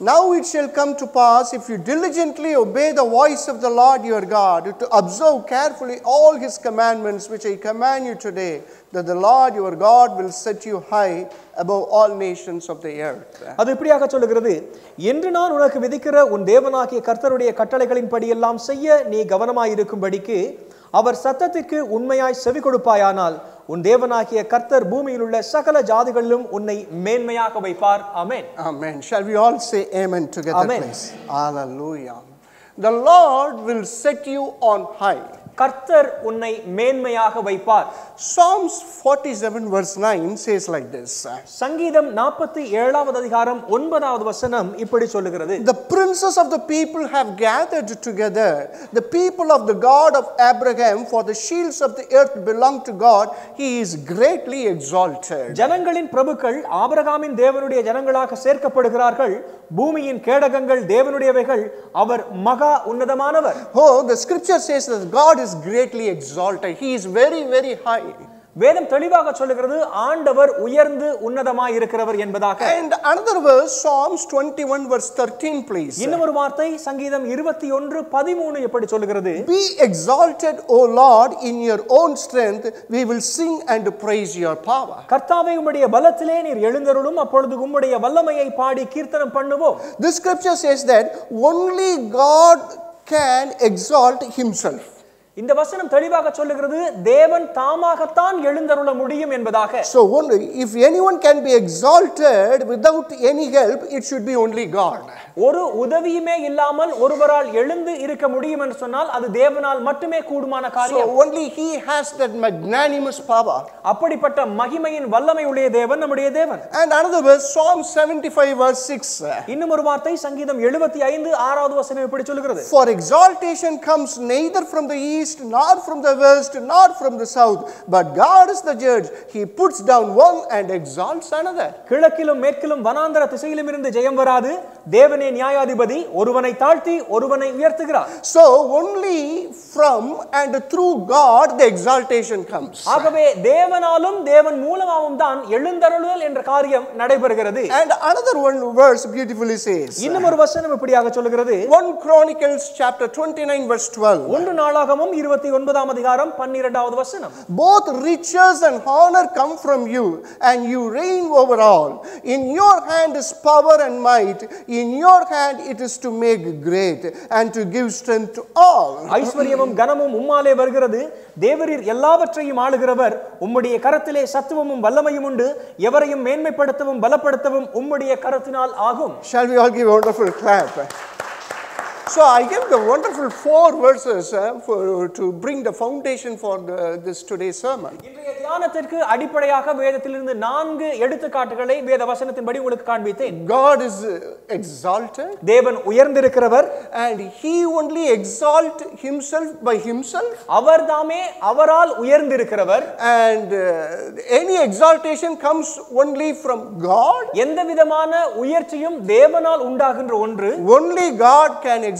Now it shall come to pass, if you diligently obey the voice of the Lord your God, to observe carefully all his commandments which I command you today, that the Lord your God will set you high above all nations of the earth. அது இப்படியாக சொல்லுகிறது என்று நான் உனக்கு விதிக்கிற உன் தேவனாகிய கர்த்தருடைய கட்டளைகளின் படியெல்லாம் செய்ய நீ கவனமாயிருக்கும்படிக்கு அவர் சத்தத்திற்கு உண்மையாய் செவி கொடுப்பாயானால் உன் தேவனாகிய கர்த்தர் பூமியில் உள்ள சகல ஜாதிகளிலும் உன்னை மேன்மையாக வைப்பார் ஆமென் Amen. Shall we all say amen together, Amen. please? Hallelujah. The Lord will set you on high. கர்த்தர் உன்னை மேன்மையாக வைப்பார் Psalms 47, verse 9 says like this சங்கீதம் நாற்பத்தி ஏழாவது அதிகாரம் ஒன்பதாவது வசனம் இப்படி சொல்லுகிறது The princes of the people have gathered together, the people of the God of Abraham, for the shields of the earth belong to God. He is greatly exalted. ஜனங்களின் பிரபுக்கள் ஆபிரகாமின் தேவனுடைய ஜனங்களாக சேர்க்கப்படுகிறார்கள் பூமியின் கேடகங்கள் தேவனுடையவைகள் அவர் மகா உன்னதமானவர் Oh, the scripture says that God is greatly exalted. He is very, very high. வேதம் தெளிவாக சொல்லுகிறது ஆண்டவர் உயர்ந்து உன்னதமாய் இருக்கிறவர் என்பதாக And another verse, Psalms 21, verse 13, please. இன்னும் ஒரு வார்த்தை சங்கீதம் இருபத்தி ஒன்று பதிமூணு எப்படி சொல்லுகிறது Be exalted, O Lord, in your own strength. We will sing and praise your power. கர்த்தாவே உம்முடைய பலத்திலே நீர் எழுந்தருளும் அப்பொழுது உம்முடைய வல்லமையை பாடி கீர்த்தனம் பண்ணுவோம் This scripture says that only God can exalt himself. இந்த வசனம் தெளிவாக சொல்லுகிறது தேவன் தாமாகத்தான் எழுந்தருள முடியும் என்பதாக So only if anyone can be exalted without any help, it should be only God. ஒரு உதவியுமே இல்லாமல் ஒருவரால் எழுந்து இருக்க முடியும் என்று சொன்னால் அது தேவனால் மட்டுமே கூடுமான காரியம் only He has that magnanimous power. அப்படிப்பட்ட மகிமையின் வல்லமை உடைய தேவன் நம்முடைய தேவன் And another verse, Psalm 75, verse 6. இன்னும் ஒரு வார்த்தை சங்கீதம் எழுபத்தி ஐந்து ஆறாவது வசனம் இப்படி சொல்லுகிறது For exaltation comes neither from the east, nor from the west, nor from the south, but God is the judge. He puts down one and exalts another. கிழக்கிலும் மேற்கிலும் வனாந்தர திசையிலும் இருந்து ஜெயம் வராது தேவனே நியாயாதிபதி ஒருவனை தாழ்த்தி ஒருவனை உயர்த்துகிறார் So only from and through God the exaltation comes. ஆகவே தேவனாலும் தேவன் மூலமாகவும் தான் எழுந்தருளுதல் என்ற காரியம் நடைபெறுகிறது And another one verse beautifully says, இன்னும் ஒரு வசனம் இப்படியாக சொல்லுகிறது 1 Chronicles chapter 29 verse 12. ஒன்று நாளாகமும் இருபத்தி ஒன்பதாம் அதிகாரம் பன்னிரெண்டாவது வசனம் Both riches and honor come from you, and you reign over all. In your hand is power and might. In your hand it is to make great and to give strength to all. ஐஸ்வர்யமும் கனமும் உம்மாலே வருகிறது தேவரீர் எல்லாவற்றையும் ஆளுகிறவர் உம்முடைய கரத்திலே சத்துவமும் வல்லமையும் உண்டு எவரையும் மேன்மைப்படுத்தவும் பலப்படுத்தவும் உம்முடைய கரத்தினால் ஆகும் Shall we all give a wonderful clap? So I give the wonderful four verses uh, for, to bring the foundation for the, this today's sermon. இன்றைய தியானத்திற்கு அடிப்படையாக வேதத்திலிருந்து நான்கு எடுத்துக்காட்டுகளை வேத வசனத்தின்படி உங்களுக்கு காண்பித்தேன் God is uh, exalted தேவன் உயர்ந்திருக்கிறவர் and He only exalt Himself by Himself. அவர்தாமே அவரால் உயர்ந்திருக்கிறவர் And uh, any exaltation comes only from God. எந்த விதமான உயர்ச்சியும் தேவனால் உண்டாகின்ற ஒன்று Only God can exalt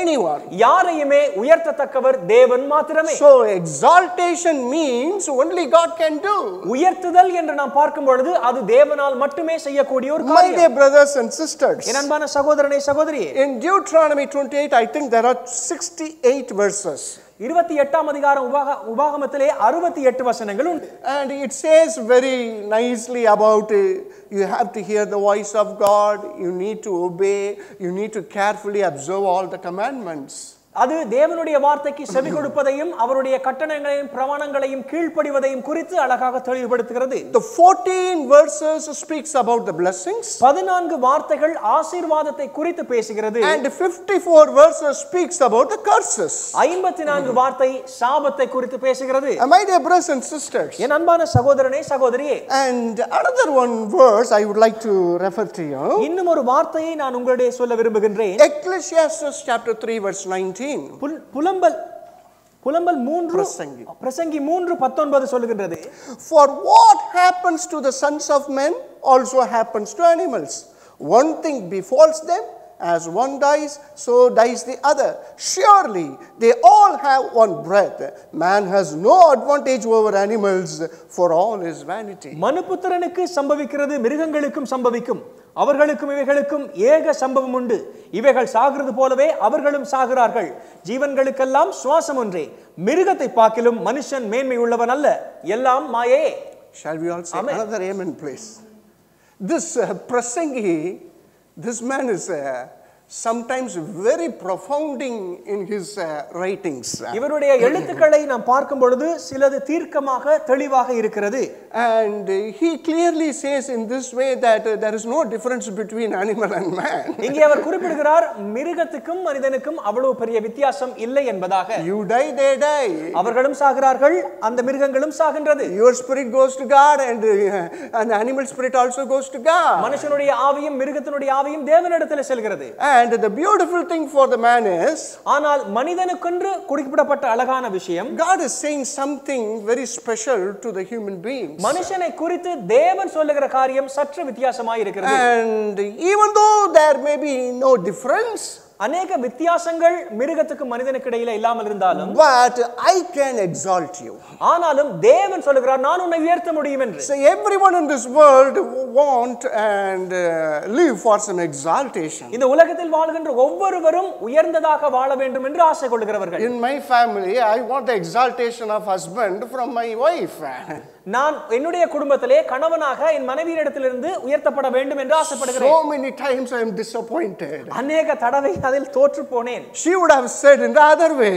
anyone. யாரையுமே உயர்த்தத்தக்கவர் தேவன் மாத்திரமே So exaltation means only God can do. உயர்த்துதல் என்று நாம் பார்க்கும் பொழுது அது தேவனால் மட்டுமே செய்யக்கூடிய ஒரு My காரியம் dear brothers and sisters, என் அன்பான சகோதரனை சகோதரியே in Deuteronomy 28, I think there are 68 verses. இருபத்தி எட்டாம் அதிகாரம் உபாக உபாகமத்திலே அறுபத்தி எட்டு வசனங்கள் உண்டு And it says very nicely about uh, you have to hear the voice of God, you need to obey, you need to carefully observe all the commandments. அது தேவனுடைய வார்த்தைக்கு செவி கொடுப்பதையும் அவருடைய கட்டணங்களையும் பிரமாணங்களையும் கீழ்ப்படிவதையும் குறித்து அழகாக தெளிவுபடுத்துகிறது The 14 verses speaks about the blessings பதினான்கு வார்த்தைகள் ஆசீர்வாதத்தை குறித்து பேசுகிறது and 54 verses speaks about the curses. ஐம்பத்தி நான்கு வார்த்தை சாபத்தை குறித்து பேசுகிறது My dear brothers and sisters, என் அன்பான சகோதரனே சகோதரியே and another one verse I would like to refer to you. இன்னும் ஒரு வார்த்தையை நான் உங்களிடையே சொல்ல விரும்புகின்றேன் Ecclesiastes chapter 3 verse 19. புல்- புலம்பல் புலம்பல் மூன்று பிரசங்கி. பிரசங்கி மூன்று பத்தொன்பது சொல்லுகின்றது For what happens to the sons of men also happens to animals. One thing befalls them, as one dies, so dies the other. Surely they all have one breath. Man has no advantage over animals, for all is vanity. மனுபுத்திரனுக்கு சம்பவிக்கிறது மிருகங்களுக்கும் சம்பவிக்கும் அவர்களுக்கும் இவைகளுக்கும் ஏக சம்பவம் உண்டு. இவைகள் சாகிறது போலவே அவர்களும் சாகிறார்கள். ஜீவன்களுக்கெல்லாம் சுவாசம் ஒன்றே. மிருகத்தை பார்க்கிலும் மனுஷன் மேன்மை உள்ளவன் அல்ல. எல்லாம் மாயே. Shall we all say Amen. another amen, please? This uh, Prasangi, this man is uh, sometimes very profounding in his uh, writings. இவருடைய எழுத்துக்களை நாம் பார்க்கும் பொழுது சிலது தீர்க்கமாக தெளிவாக இருக்கிறது And uh, he clearly says in this way that uh, there is no difference between animal and man. இங்கே அவர் குறிப்பிடுகிறார் மிருகத்துக்கும் மனிதனுக்கும் அவ்வளவு பெரிய வித்தியாசம் இல்லை என்பதாக You die, they die. அவர்களும் சாகிறார்கள் அந்த மிருகங்களும் சாகின்றது Your spirit goes to God, and, uh, and the animal spirit also goes to God. மனுஷனுடைய ஆவியும் மிருகத்தினுடைய ஆவியும் தேவனிடத்தில் செல்கிறது And the beautiful thing for the man is, ஆனால் மனிதனுக்கென்று குறிப்பிடப்பட்ட அழகான விஷயம் God is saying something very special to the human beings. மனுஷனை குறித்து தேவன் சொல்லுகிற காரியம் சற்று வித்தியாசமாய் இருக்கிறது And even though there may be no difference, அநேக வித்தியாசங்கள் மிருகத்துக்கு மனிதனுக்கு இடையில இல்லாமல் இருந்தாலும் but I can exalt you. ஆனாலும் தேவன் சொல்லுகிறார் நான் உன்னை உயர்த்த முடியும் என்று So everyone in this world want and uh, live for some exaltation. இந்த உலகத்தில் வாழ்கின்ற ஒவ்வொருவரும் உயர்ந்ததாக வாழ வேண்டும் என்று ஆசை கொள்கிறவர்கள் In my family, I want the exaltation of husband from my wife. நான் என்னுடைய குடும்பத்திலே கணவனாக என் மனைவியிடத்திலிருந்து உயர்த்தப்பட வேண்டும் என்று ஆசைப்படுகிறேன் So many times I am disappointed. அநேக தடவை அதில் தோற்று போனேன் She would have said in the other way.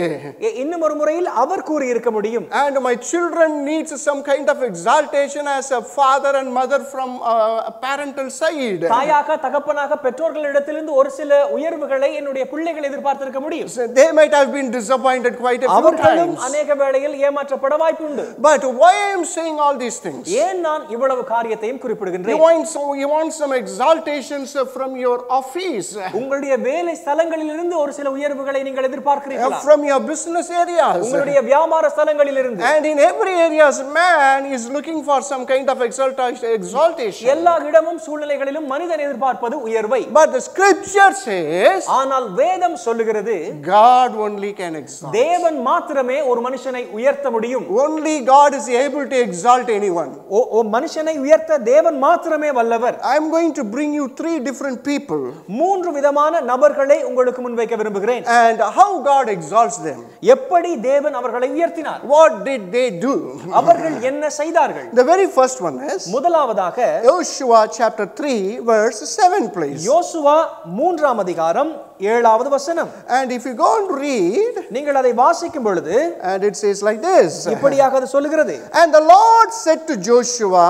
இன்னும் ஒரு முறையில் அவர் கூறி இருக்க முடியும் And my children needs some kind of exaltation as a father and mother from uh, a parental side. தாயாக தகப்பனாக பெற்றோர்களிடத்திலிருந்து ஒரு சில உயர்வுகளை என்னுடைய பிள்ளைகள் எதிர்பார்த்திருக்க முடியும் So they might have been disappointed quite a few அவர்களும் times. அநேக வேளையில் ஏமாற்றப்பட வாய்ப்புண்டு But why I am saying all these things? ஏன் நான் இவ்வளவு காரியத்தையும் You குறிப்பிடுகின்றேன் want, so you want some exaltations uh, from your office, uh, உங்களுடைய வேலை ஸ்தலங்களிலிருந்து ஒரு சில உயர்வுகளை நீங்கள் எதிர்பார்க்கிறீர்களா from your business areas. உங்களுடைய வியாபார ஸ்தலங்களிலிருந்து And in every areas, man is looking for some kind of exaltation. exaltation. எல்லா இடமும் சூழ்நிலைகளிலும் மனிதன் எதிர்பார்ப்பது உயர்வை But the scripture says, ஆனால் வேதம் சொல்லுகிறது God only can exalt. தேவன் மாத்திரமே ஒரு மனுஷனை உயர்த்த முடியும் Only God is able to exalt anyone. ஓ- ஓ மனுஷனை உயர்த்த தேவன் மாத்திரமே வல்லவர் I am going to bring you three different people மூன்று விதமான நபர்களை உங்களுக்கு முன்வைக்க விரும்புகிறேன் and how God exalts them. எப்படி தேவன் அவர்களை உயர்த்தினார் What did they do? அவர்கள் என்ன செய்தார்கள் The very first one is முதலாவதாக Joshua chapter 3, verse 7, please. யோசுவா மூன்றாம் அதிகாரம் ஏழாவது வசனம் And if you go and read, நீங்கள் அதை வாசிக்கும் பொழுது and it says like this இப்படியாக அது சொல்லுகிறது And the Lord said to Joshua,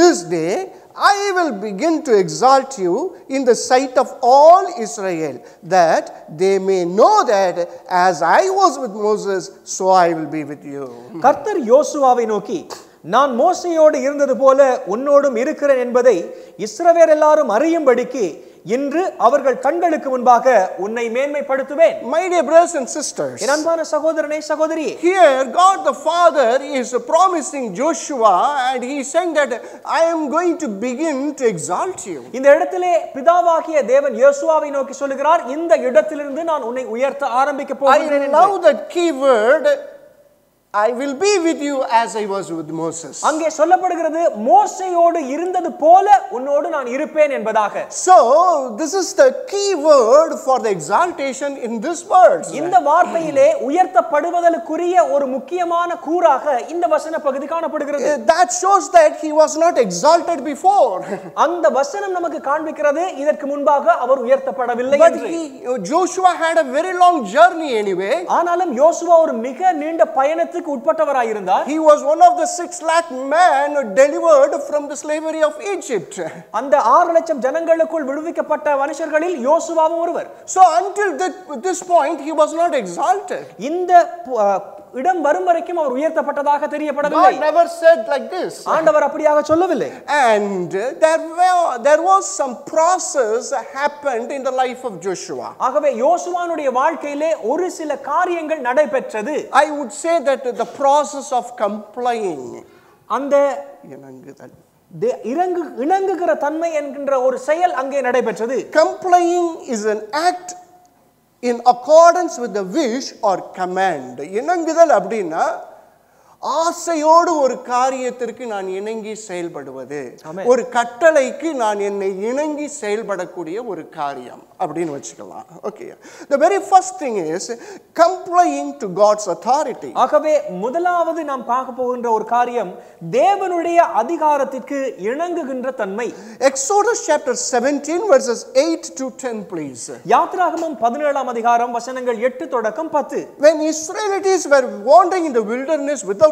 This day I will begin to exalt you in the sight of all Israel, that they may know that as I was with Moses, so I will be with you. கர்த்தர் யோசுவாவை நோக்கி நான் மோசையோடு இருந்தது போல உன்னோடும் இருக்கிறேன் என்பதை இஸ்ரவேல் எல்லாரும் அறியும்படிக்கு இன்று அவர்கள் கண்களுக்கு முன்பாக உன்னை மேன்மைப்படுத்துவேன் My dear brothers and sisters, என் அன்பான சகோதரனே சகோதரியே here God the Father is promising Joshua, and he is saying that I am going to begin to exalt you. இந்த இடத்திலே பிதாவாகிய தேவன் யோசுவாவை நோக்கி சொல்லுகிறார் இந்த இடத்திலிருந்து நான் உன்னை உயர்த்த ஆரம்பிக்க போகிறேன் I love that key I will be with you as I was with Moses. அங்கே சொல்லப்படுகிறது மோசையோடு இருந்தது போல உன்னோடு நான் இருப்பேன் என்பதாக So, this is the key word for the exaltation in this verse. இந்த வார்த்தையிலே உயர்த்தப்படுவதற்குரிய ஒரு முக்கியமான கூறாக இந்த வசன பகுதி காணப்படுகிறது That shows that he was not exalted before. அந்த வசனம் நமக்கு காண்பிக்கிறது இதற்கு முன்பாக அவர் உயர்த்தப்படவில்லை Joshua had a very long journey anyway. ஆனாலும் யோசுவா ஒரு மிக நீண்ட பயணத்துக்கு உட்பட்டவராயிருந்தார் He was one of the six lakh men delivered from the slavery of Egypt. அந்த ஆறு லட்சம் ஜனங்களுக்குள் விடுவிக்கப்பட்ட மனுஷர்களில் யோசுவாவும் ஒருவர் So, until that, this point, he was not exalted. இந்த பு- அஹ், இடம் வரும் வரைக்கும் அவர் உயர்த்தப்பட்டதாக தெரியப்படவில்லை God never said like this. ஆண்டவர் அப்படியாக சொல்லவில்லை And uh, there, were, there was some process happened in the life of Joshua. ஆகவே யோசுவானுடைய வாழ்க்கையிலே ஒரு சில காரியங்கள் நடைபெற்றது I would say that the process of complying, அந்த இணங்குதல். இறங்கு இணங்குகிற தன்மை என்கின்ற ஒரு செயல் அங்கே நடைபெற்றது complying is an act in accordance with the wish or command. இணங்குதல் அப்படின்னா ஆசையோடு ஒரு காரியத்திற்கு நான் இணங்கி செயல்படுவது. ஒரு கட்டளைக்கு நான் என்னை இணங்கி செயல்படக்கூடிய ஒரு காரியம் அப்படின்னு வச்சுக்கலாம். Okay the very first thing is complying to god's authority. ஆகவே முதலாவது நாம் பார்க்க போகின்ற ஒரு காரியம் தேவனுடைய அதிகாரத்திற்கு இணங்குகின்ற தன்மை. Exodus chapter 17 verses 8 to 10 please. யாத்ராகமம் பதினேழாம் அதிகாரம் வசனங்கள் எட்டு தொடக்கம் பத்து. When Israelites were wandering in the wilderness without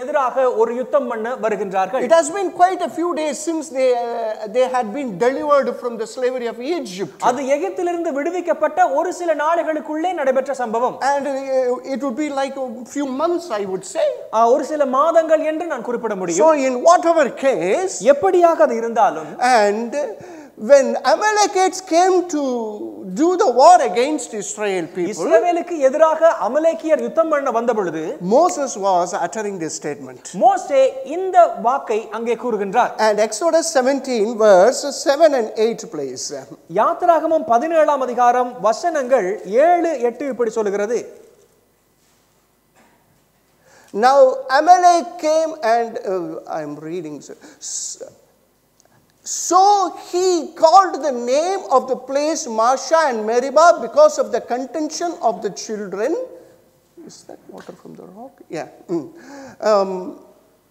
எதிராக ஒரு யுத்தம் பண்ண வருகின்றார்கள் It has been quite a few days since they, uh, they had been delivered from the slavery of Egypt. அது எகிப்திலிருந்து விடுவிக்கப்பட்ட ஒரு சில நாடுகளுக்குள்ளே நடைபெற்ற சம்பவம் And uh, it would be like a few months, I would say. ஒரு சில மாதங்கள் என்று நான் குறிப்பிட முடியும் So, in whatever case, எப்படியாக அது இருந்தாலும் and when Amalekites came to do the war against Israel people, இஸ்ரவேலுக்கு எதிராக அமலேக்கியர் யுத்தம் பண்ண வந்த பொழுது Moses was uttering this statement. மோசே இந்த வாக்கை அங்கே கூறுகின்றார் And Exodus 17, verse 7 and 8, please. யாத்திராகமம் பதினேழாம் அதிகாரம் வசனங்கள் ஏழு எட்டு இப்படி சொல்லுகிறது Now Amalek came and uh, I'm reading. so- s- so he called the name of the place Marsha and Meribah because of the contention of the children. Is that water from the rock? Yeah. mm. Um,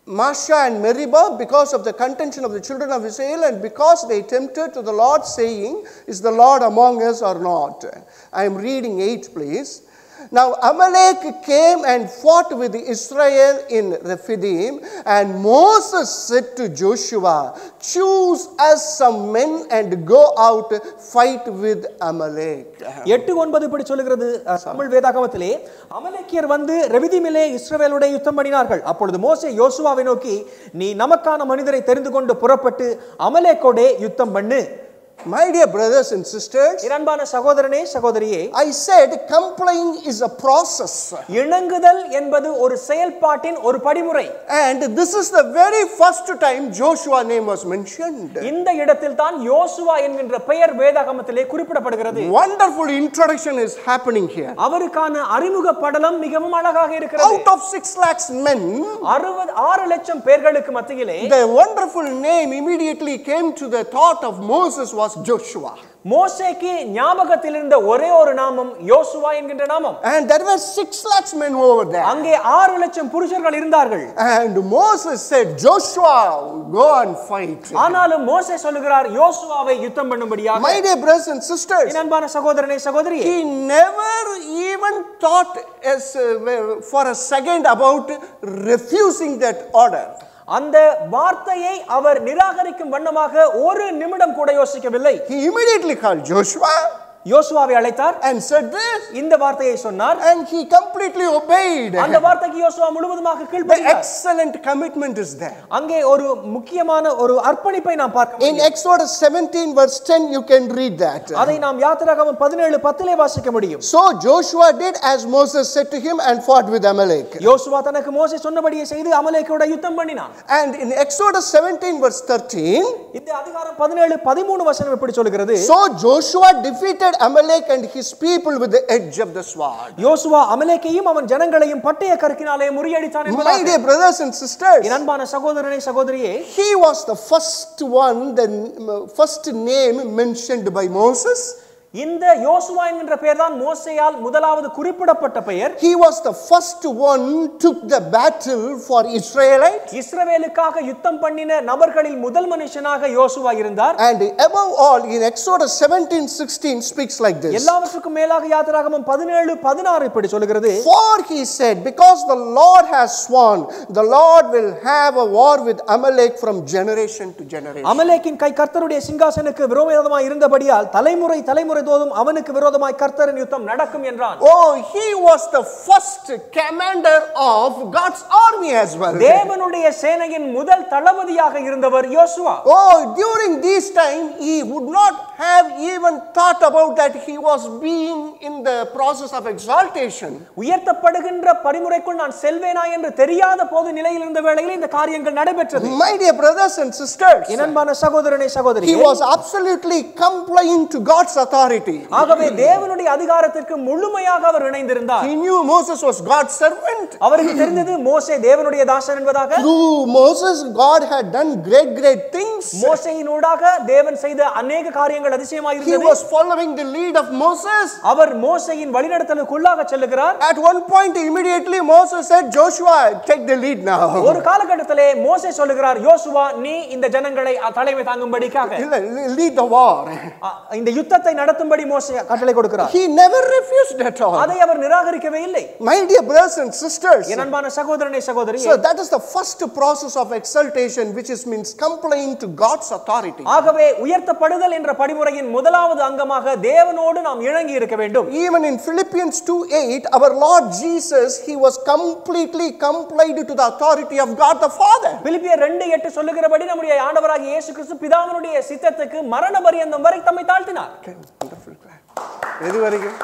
Marsha and Meribah because of the contention of the children of Israel and because they tempted to the Lord, saying, Is the Lord among us or not? I am reading 8, please. Now Amalek came and fought with Israel in Rephidim, and Moses said to Joshua, Choose us some men and go out fight with Amalek. எட்டு ஒன்பது இப்படி சொல்லுகிறது. தமிழ் வேதாகமத்திலே அமலேக்கியர் வந்து ரெவிதிமிலே இஸ்ரவேலுடைய யுத்தம் பண்ணினார்கள். அப்பொழுது மோசே யோசுவாவை நோக்கி நீ நமக்கான மனிதரை தெரிந்து கொண்டு புறப்பட்டு அமலேக்கோடே யுத்தம் பண்ணு. My dear brothers and sisters, என் அன்பான சகோதரனே சகோதரியே I said complying is a process. இணங்குதல் என்பது ஒரு செயல்பாட்டின் ஒரு படிமுறை And this is the very first time Joshua name was mentioned. இந்த இடத்தில் தான் யோசுவா என்கின்ற பெயர் வேதாகமத்திலே குறிப்பிடப்படுகிறது Wonderful introduction is happening here. அவருக்கான அறிமுக படலம் மிகவும் அழகாக இருக்கிறது Out of six lakhs men, அறுபது ஆறு லட்சம் பேர்களுக்கு மத்தியிலே the wonderful name immediately came to the thought of Moses was Joshua. மோசேக்கு ஞாபகத்தில் இருந்த ஒரே ஒரு நாமம் யோசுவா என்கின்ற நாமம் And there were six lakhs men over there. அங்கே ஆறு லட்சம் புருஷர்கள் இருந்தார்கள் And Moses said, Joshua, go and fight. ஆனாலும் மோசே சொல்லுகிறார் யோசுவாவை யுத்தம் பண்ணும்படியாக My dear brothers and sisters, என் அன்பான சகோதரனே சகோதரி he never even thought as, uh, for a second about refusing that order. அந்த வார்த்தையை அவர் நிராகரிக்கும் வண்ணமாக ஒரு நிமிடம் கூட யோசிக்கவில்லை. He immediately called Joshua. யோசுவாவை அழைத்தார் and said this, இந்த வார்த்தையை சொன்னார் and he completely obeyed. அந்த வார்த்தைக்கு யோசுவா முழுவதுமாக The கீழ்ப்படிந்தார் excellent commitment is there. அங்கே ஒரு முக்கியமான ஒரு அர்ப்பணிப்பை நாம் பார்க்க In முடியும். Exodus 17, verse 10, you can read that. அதை நாம் யாத்திராகமம் பதினேழு பத்திலே வாசிக்க முடியும் So Joshua did as Moses said to him and fought with Amalek. யோசுவா தனக்கு மோசே சொன்னபடியே செய்து அமலேக்கோட யுத்தம் பண்ணினான் And in Exodus 17, verse 13, இந்த அதிகாரம் பதினேழு பதிமூணு வசனம் எப்படி சொல்கிறது so Joshua defeated Amalek and his people with the edge of the sword. யோசுவா அமலேக்கையும் அவன் ஜனங்களையும் பட்டய கற்கினாலே முறியடித்தான் My என்பதாக. dear brothers and sisters, என் அன்பான சகோதரனே சகோதரியே he was the first one, the first name mentioned by Moses. இந்த யோசுவா என்கின்ற பெயர் தான் மோசையால் முதலாவது குறிப்பிடப்பட்ட பெயர் He was the first one took the battle for Israelites. இஸ்ரவேலுக்காக யுத்தம் பண்ணின நபர்களில் முதல் மனுஷனாக யோசுவா இருந்தார் And above all, in Exodus 17 16 speaks like this. எல்லாவற்றுக்கும் மேலாக யாத்திராகமம் பதினேழு பதினாறு இப்படி சொல்லுகிறது For he said, Because the Lord has sworn, the Lord will have a war with Amalek from generation to generation. அமலேக்கின் கை கர்த்தருடைய சிங்காசனுக்கு விரோதமாய் இருந்தபடியால் தலைமுறை தலைமுறை தோறும் அவனுக்கு விரோதமாய் கர்த்தரின் யுத்தம் நடக்கும் என்றான் Oh, he was the first commander of God's army as well. தேவனுடைய சேனையின் முதல் தளபதியாக இருந்தவர் யோசுவா Oh, during this time, he would not have even thought about that he was being in the process of exaltation. உயர்த்தப்படுகின்ற பரிமுறைக்குள் நான் செல்வேனா என்று தெரியாத போது நிலையில் இருந்த வேளையில் இந்த காரியங்கள் நடைபெற்றது My dear brothers and sisters, என் அன்பான சகோதரனை சகோதரி he was absolutely complying to God's authority. ஆகவே தேவனுடைய அதிகாரத்திற்கு முழுமையாக அவர் இணைந்திருந்தார் He knew Moses was God's servant. அவருக்கு தெரிந்தது மோசே தேவனுடைய தாசன் என்பதாக Through Moses, God had done great, great things. மோசையினூடாக தேவன் செய்த அநேக காரியங்கள் அதிசயமாக He இருந்தது was following the lead of Moses. அவர் மோசையின் வழிநடத்தலுக்குள்ளாக செல்லுகிறார் At one point, immediately Moses said, Joshua, take the lead now. ஒரு காலகட்டத்திலே மோசே சொல்லுகிறார் யோசுவா நீ இந்த ஜனங்களை தலைமை தாங்கும்படிக்காக Lead the war. அ, இந்த யுத்தத்தை நடத்தும்படி மோசே கட்டளை கொடுக்கிறார் He never refused at all. அதை அவர் நிராகரிக்கவே இல்லை My dear brothers and sisters, என் அன்பான சகோதரனை சகோதரி so that is the first process of exaltation, which is means complying to God's authority. ஆகவே உயர்த்தப்படுதல் என்ற படிமுறையின் முதலாவது அங்கமாக தேவனோடு நாம் இணங்கி இருக்க வேண்டும் Even in Philippians 2 8, our Lord Jesus, he was completely complied to the authority of God the Father. பிலிப்பியர் ரெண்டு எட்டு சொல்லுகிறபடி நம்முடைய ஆண்டவராகிய இயேசு கிறிஸ்து பிதாவினுடைய சித்தத்துக்கு மரண பரியந்தம் வரை தம்மை தாழ்த்தினார். எது வரைக்கும்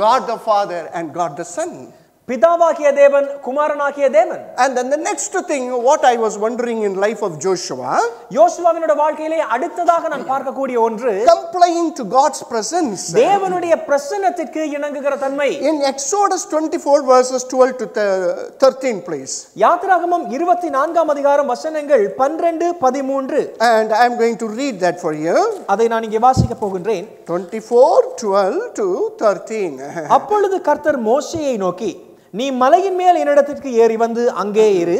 God the Father and God the Son. பிதாவாகிய தேவன் குமாரனாகிய தேவன் And then the next thing, what I was wondering in life of Joshua, யோசுவாவினுடைய வாழ்க்கையிலே அடுத்ததாக நான் பார்க்கக்கூடிய ஒன்று complying to God's presence. தேவனுடைய பிரசன்னத்திற்கு இணங்குகிற தன்மை In Exodus 24 verses 12 to th- 13, please. யாத்திராகமம் இருபத்தி நான்காம் அதிகாரம் வசனங்கள் பன்னிரண்டு பதிமூன்று And I'm going to read that for you. அதை நான் இங்கே வாசிக்க போகின்றேன் 24, 12 to 13. அப்பொழுது கர்த்தர் மோசேயை நோக்கி நீ மலையின் மேல் என்னிடத்திற்கு ஏறி வந்து அங்கே இரு.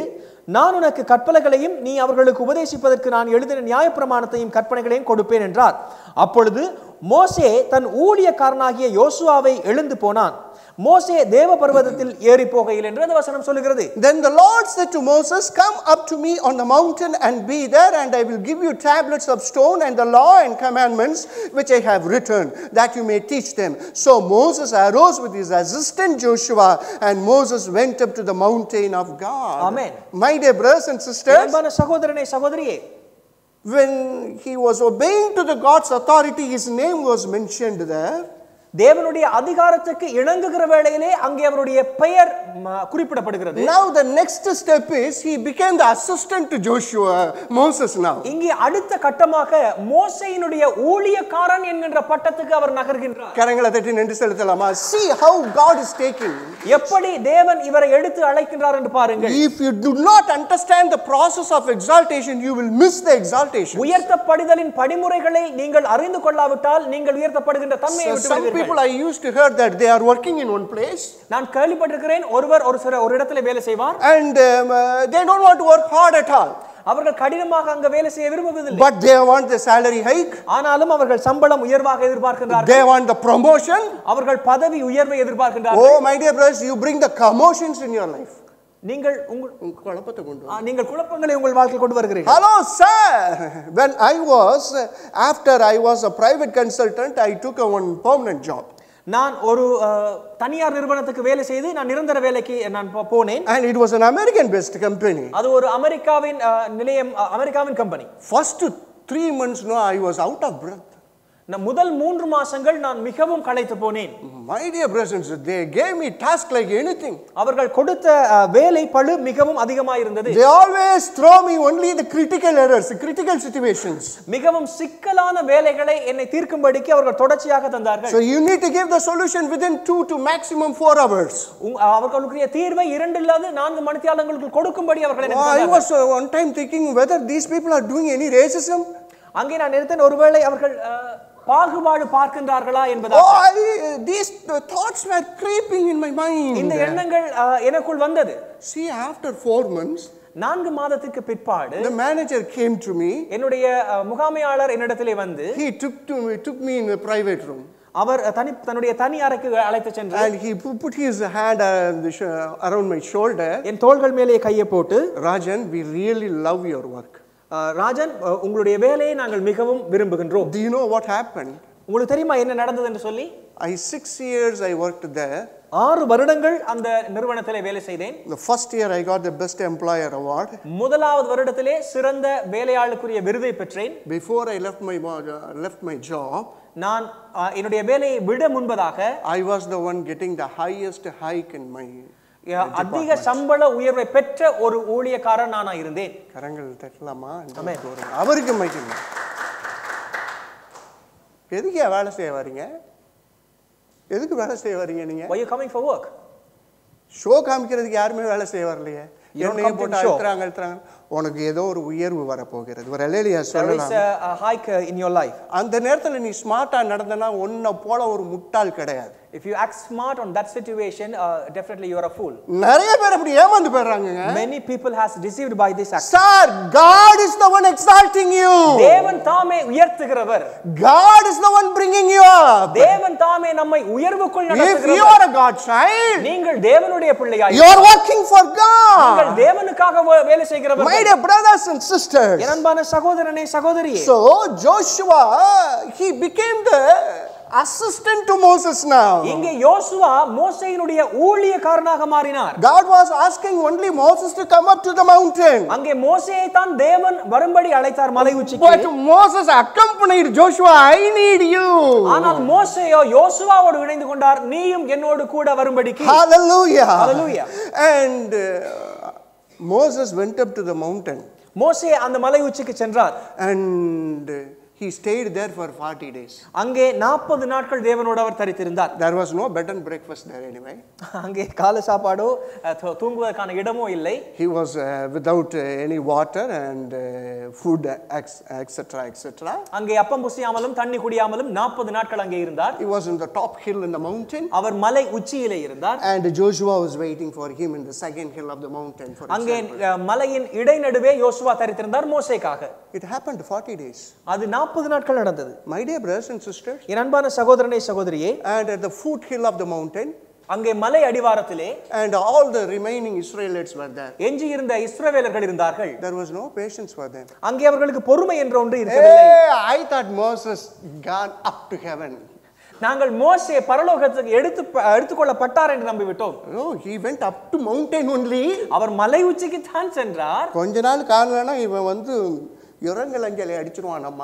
நான் உனக்கு கற்பனைகளையும் நீ அவர்களுக்கு உபதேசிப்பதற்கு நான் எழுதின நியாயப்பிரமாணத்தையும் கற்பனைகளையும் கொடுப்பேன் என்றார். அப்பொழுது மோசே தன் ஊழியக்காரனாகிய யோசுவாவை எழுந்து போனான் மோசே தேவ பர்வதத்தில் ஏறி போகையில் என்று அந்த வசனம் சொல்லுகிறது Then the Lord said to Moses, Come up to me on the mountain and be there, and I will give you tablets of stone and the law and commandments which I have written, that you may teach them. So Moses arose with his assistant Joshua, and Moses went up to the mountain of God. Amen. My dear brothers and sisters, அன்பான சகோதரனை சகோதரியே when he was obeying to the God's authority, his name was mentioned there. தேவனுடைய அதிகாரத்துக்கு இணங்குகிற வேளையிலே அங்கே அவருடைய பெயர் குறிப்பிடப்படுகிறது. Now the next step is he became the assistant to Joshua, Moses now. இங்கே அடுத்த கட்டமாக மோசையினுடைய ஊழியக்காரன் என்கின்ற பட்டத்துக்கு அவர் நகர்கின்றார். கரங்களை தட்டி நின்று செலுத்தலாமா? See how god is taking. எப்படி தேவன் இவரை எடுத்து அழைக்கின்றார் என்று பாருங்கள். If you do not understand the process of exaltation you will miss the exaltation. உயர்த்தப்படுதலின் படிமுறைகளை நீங்கள் அறிந்து கொள்ளாவிட்டால் நீங்கள் உயர்த்தப்படுகின்ற தன்மையை விட்டு. people i used to hear that they are working in one place நான் கேள்விப்பட்டிருக்கிறேன் ஒருவர் ஒரு சில ஒரு இடத்துல வேலை செய்வார் and um, uh, they don't want to work hard at all அவர்கள் கடினமாக அங்க வேலை செய்ய விரும்புவதில்லை but they want the salary hike ஆனாலும் அவர்கள் சம்பளம் உயர்வாக எதிர்பார்க்கின்றார்கள் they want the promotion அவர்கள் பதவி உயர்வை எதிர்பார்க்கின்றார்கள் oh my dear brothers you bring the commotions in your life நீங்கள் உங்கள் உங்க குழப்பத்தை கொண்டு நீங்கள் குழப்பங்களை உங்கள் வாழ்க்கையில் கொண்டு வருகிறீர்கள் Hello, sir. When I was, after I was a private consultant, I took a one permanent job. நான் ஒரு தனியார் நிறுவனத்துக்கு வேலை செய்து நான் நிரந்தர வேலைக்கு நான் போனேன் And it was an American based company. அது ஒரு அமெரிக்காவின் நிலையம் அமெரிக்காவின் company First three months, no, I was out of breath. நான் முதல் மூன்று மாசங்கள் நான் மிகவும் களைத்து போனேன் My dear brothers, they gave me task like anything. அவர்கள் கொடுத்த வேலை பளு மிகவும் அதிகமாக இருந்தது They always throw me only the critical errors, critical situations. மிகவும் சிக்கலான வேலைகளை என்னை தீர்க்கும்படிக்கு அவர்கள் தொடர்ச்சியாக தந்தார்கள் So you need to give the solution within two to maximum four hours. உங்- அவர்களுடைய தீர்வை இரண்டு இல்லாது நான்கு மணித்தியாலங்களுக்கு கொடுக்கும்படி அவர்கள் எனக்கு Oh, uh, one time thinking whether these people are doing any racism. அங்கே நான் நிறுத்தேன் ஒருவேளை அவர்கள் பாகுபாடு பார்க்கின்றார்களா Oh, என்பதாக I, these uh, thoughts were creeping in my இந்த mind. எண்ணங்கள் அஹ், எனக்குள் வந்தது See, after four months, நான்கு மாதத்துக்கு பிற்பாடு the manager came to me. என்னுடைய அஹ், முகாமையாளர் என்னிடத்திலே வந்து He took, to me, took me in a private room. அவர் தனி தன்னுடைய தனி அறைக்கு அழைத்து சென்று And he pu- put his hand uh, the sh- around my shoulder. என் தோள்கள் மேலே கையை போட்டு Rajan, we really love your work. Rajan உங்களுடைய வேலையை நாங்கள் மிகவும் விரும்புகின்றோம் Do you know what happened? உங்களுக்கு தெரியுமா என்ன நடந்தது என்று சொல்லி I six years I worked there. ஆறு வருடங்கள் அந்த நிறுவனத்திலே வேலை செய்தேன் The first year I got the best employer award. முதலாவது வருடத்திலே சிறந்த வேலையாளுக்குரிய விருதை பெற்றேன் Before I left my uh, left my job, நான் என்னுடைய வேலையை விட முன்பதாக I was the one getting the highest hike in my அதிக சம்பள உயர்வை பெற்ற ஒரு ஊழியக்காரன் நானா இருந்தேன். கரங்கள் தட்டலாமா? அவருக்கு மைக்கணும் எதுக்கு வேலை செய்ய வரீங்க? எதுக்கு வேலை செய்ய வரீங்க நீங்க? Why you coming for work? Show காமிக்கிறதுக்கு யாருமே வேலை செய்ய வரலையே. என்னைய போட்டு. அழுத்துறாங்க அழுத்துறாங்க. உனக்கு ஏதோ ஒரு உயர்வு வரப்போகிறது. ஒரு அலேலியா சொல்லலாம்? uh, in your life. அந்த நேரத்துல நீ ஸ்மார்ட்டா நடந்தனா உன்னை போல ஒரு முட்டாள் கிடையாது. if you act smart on that situation uh, definitely you are a fool நிறைய பேர் அப்படி ஏமாந்து போயிடுறாங்க many people has deceived by this act sir God is the one exalting you தேவன் தாமே உயர்த்துகிறவர் God is the one bringing you up தேவன் தாமே நம்மை உயர்வுக்குள் if you நடத்துகிறவர் are a God child நீங்கள் தேவனுடைய பிள்ளையாய் you are working for நீங்கள் God தேவனுக்காக வே- வேலை செய்கிறவர் my dear brothers and sisters என் அன்பான சகோதரனே சகோதரியே so Joshua he became the assistant to Moses now இங்கே யோசுவா மோசையினுடைய ஊழியக்காரனாக மாறினார் God was asking only Moses to come up to the mountain அங்கே மோசையை தான் தேவன் வரும்படி அழைத்தார் மலை but உச்சிக்கு Moses accompanied Joshua I need you ஆனால் மோசையோ யோசுவாவோடு இணைந்து கொண்டார் நீயும் என்னோடு கூட வரும்படிக்கு hallelujah Hallelujah. and uh, Moses went up to the mountain மோசே அந்த மலை உச்சிக்கு சென்றார் and uh, he stayed there for 40 days. அங்கே நாற்பது நாட்கள் தேவனோடு அவர் தரித்திருந்தார் There was no bed and breakfast there anyway. அங்கே காலை சாப்பாடோ அஹ், தூ- தூங்குவதற்கான இடமோ இல்லை He was uh, without uh, any water and uh, food, etc., etc. அங்கே அப்பம் புசியாமலும் தண்ணி குடியாமலும் நாற்பது நாட்கள் அங்கே இருந்தார் He was in the top hill in the mountain, அவர் மலை உச்சியிலே இருந்தார் and Joshua was waiting for him in the second hill of the mountain. For அங்கே example. அஹ், மலையின் இடைநடுவே யோசுவா தரித்திருந்தார் மோசேக்காக It happened 40 days. அது நாற்பது நாட்கள் நடந்தது My dear brothers and sisters, என் அன்பான சகோதரனே சகோதரியே and at the foot hill of the mountain, அங்கே மலை அடிவாரத்திலே and all the remaining Israelites were there. எஞ்சி இருந்த இஸ்ரவேலர்கள் இருந்தார்கள் There was no patience for them. அங்கே அவர்களுக்கு பொறுமை என்ற ஒன்று இருக்கவில்லை I thought Moses gone up to heaven. நாங்கள் மோசே பரலோகத்துக்கு எடுத்து எடுத்துக்கொள்ளப்பட்டார் என்று நம்பிவிட்டோம் No, he went up to mountain only. அவர் மலை உச்சிக்கு தான் சென்றார் கொஞ்ச நாள் காணலன்னா இவன் வந்து இரங்கல் அஞ்சலி அடிச்சிருவான் நம்ம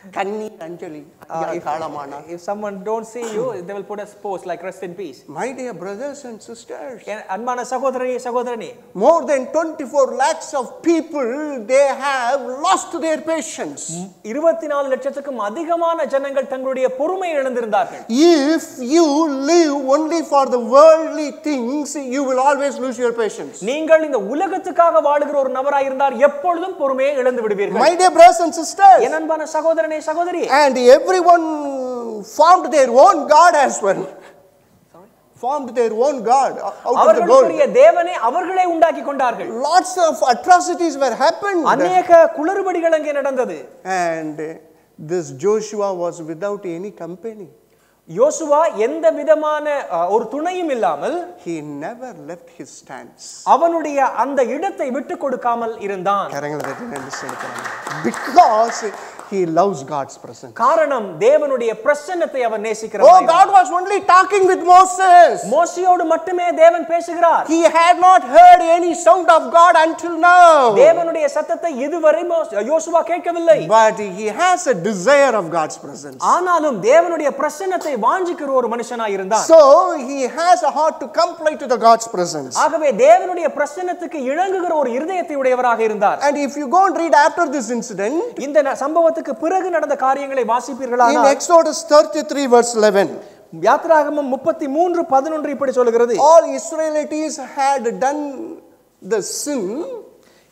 ஆளு கண்ணீர் அஞ்சலி ஐயா, காலமானா if someone don't see you they will put a post like rest in peace My dear brothers and sisters, என் அன்பான சகோதரி சகோதரனே more than 24 lakhs of people, they have lost their patience. இருபத்தி நாலு லட்சத்துக்கும் அதிகமான ஜனங்கள் தங்களுடைய பொறுமையை இழந்திருந்தார்கள் If you live only for the worldly things, you will always lose your patience. நீங்கள் இந்த உலகத்துக்காக வாழுகிற ஒரு நபராய் இருந்தால் எப்பொழுதும் பொறுமையை இழந்து விடுவீர்கள் My dear brothers and sisters, என் அன்பான சகோதரனே சகோதரி and everyone formed their own God as well. Formed their own God out of the gold. அவர்களுடைய தேவனை அவர்களே உண்டாக்கி கொண்டார்கள் Lots of atrocities were happened. அநேக குளறுபடிகள் அங்கே நடந்தது And this Joshua was without any company. யோசுவா எந்த விதமான அஹ், ஒரு துணையும் இல்லாமல் He never left his stance. அவனுடைய அந்த இடத்தை விட்டு கொடுக்காமல் இருந்தான் கரங்களை தட்டி நன்றி செலுத்துறேன். Because he loves God's presence. காரணம் தேவனுடைய பிரசன்னத்தை அவன் Oh, நேசிக்கிறான் God was only talking with Moses. மோசையோடு மட்டுமே தேவன் பேசுகிறார் He had not heard any sound of God until now. தேவனுடைய சத்தத்தை இதுவரை மோஸ்- யோசுவா கேட்கவில்லை But he has a desire of God's presence. ஆனாலும் தேவனுடைய பிரசன்னத்தை வாஞ்சிக்கிற ஒரு மனுஷனாய் இருந்தான் So he has a heart to comply to the God's presence. ஆகவே தேவனுடைய பிரசன்னத்துக்கு இணங்குகிற ஒரு இருதயத்தை உடையவராக இருந்தார் And if you go and read after this incident, இந்த ந- சம்பவத்துக்கு பிறகு நடந்த காரியங்களை in வாசிப்பீர்களானால் Exodus 33, verse 11, யாத்ராகமம் முப்பத்தி மூன்று பதினொன்று இப்படி சொல்லுகிறது. all Israelites had done the sin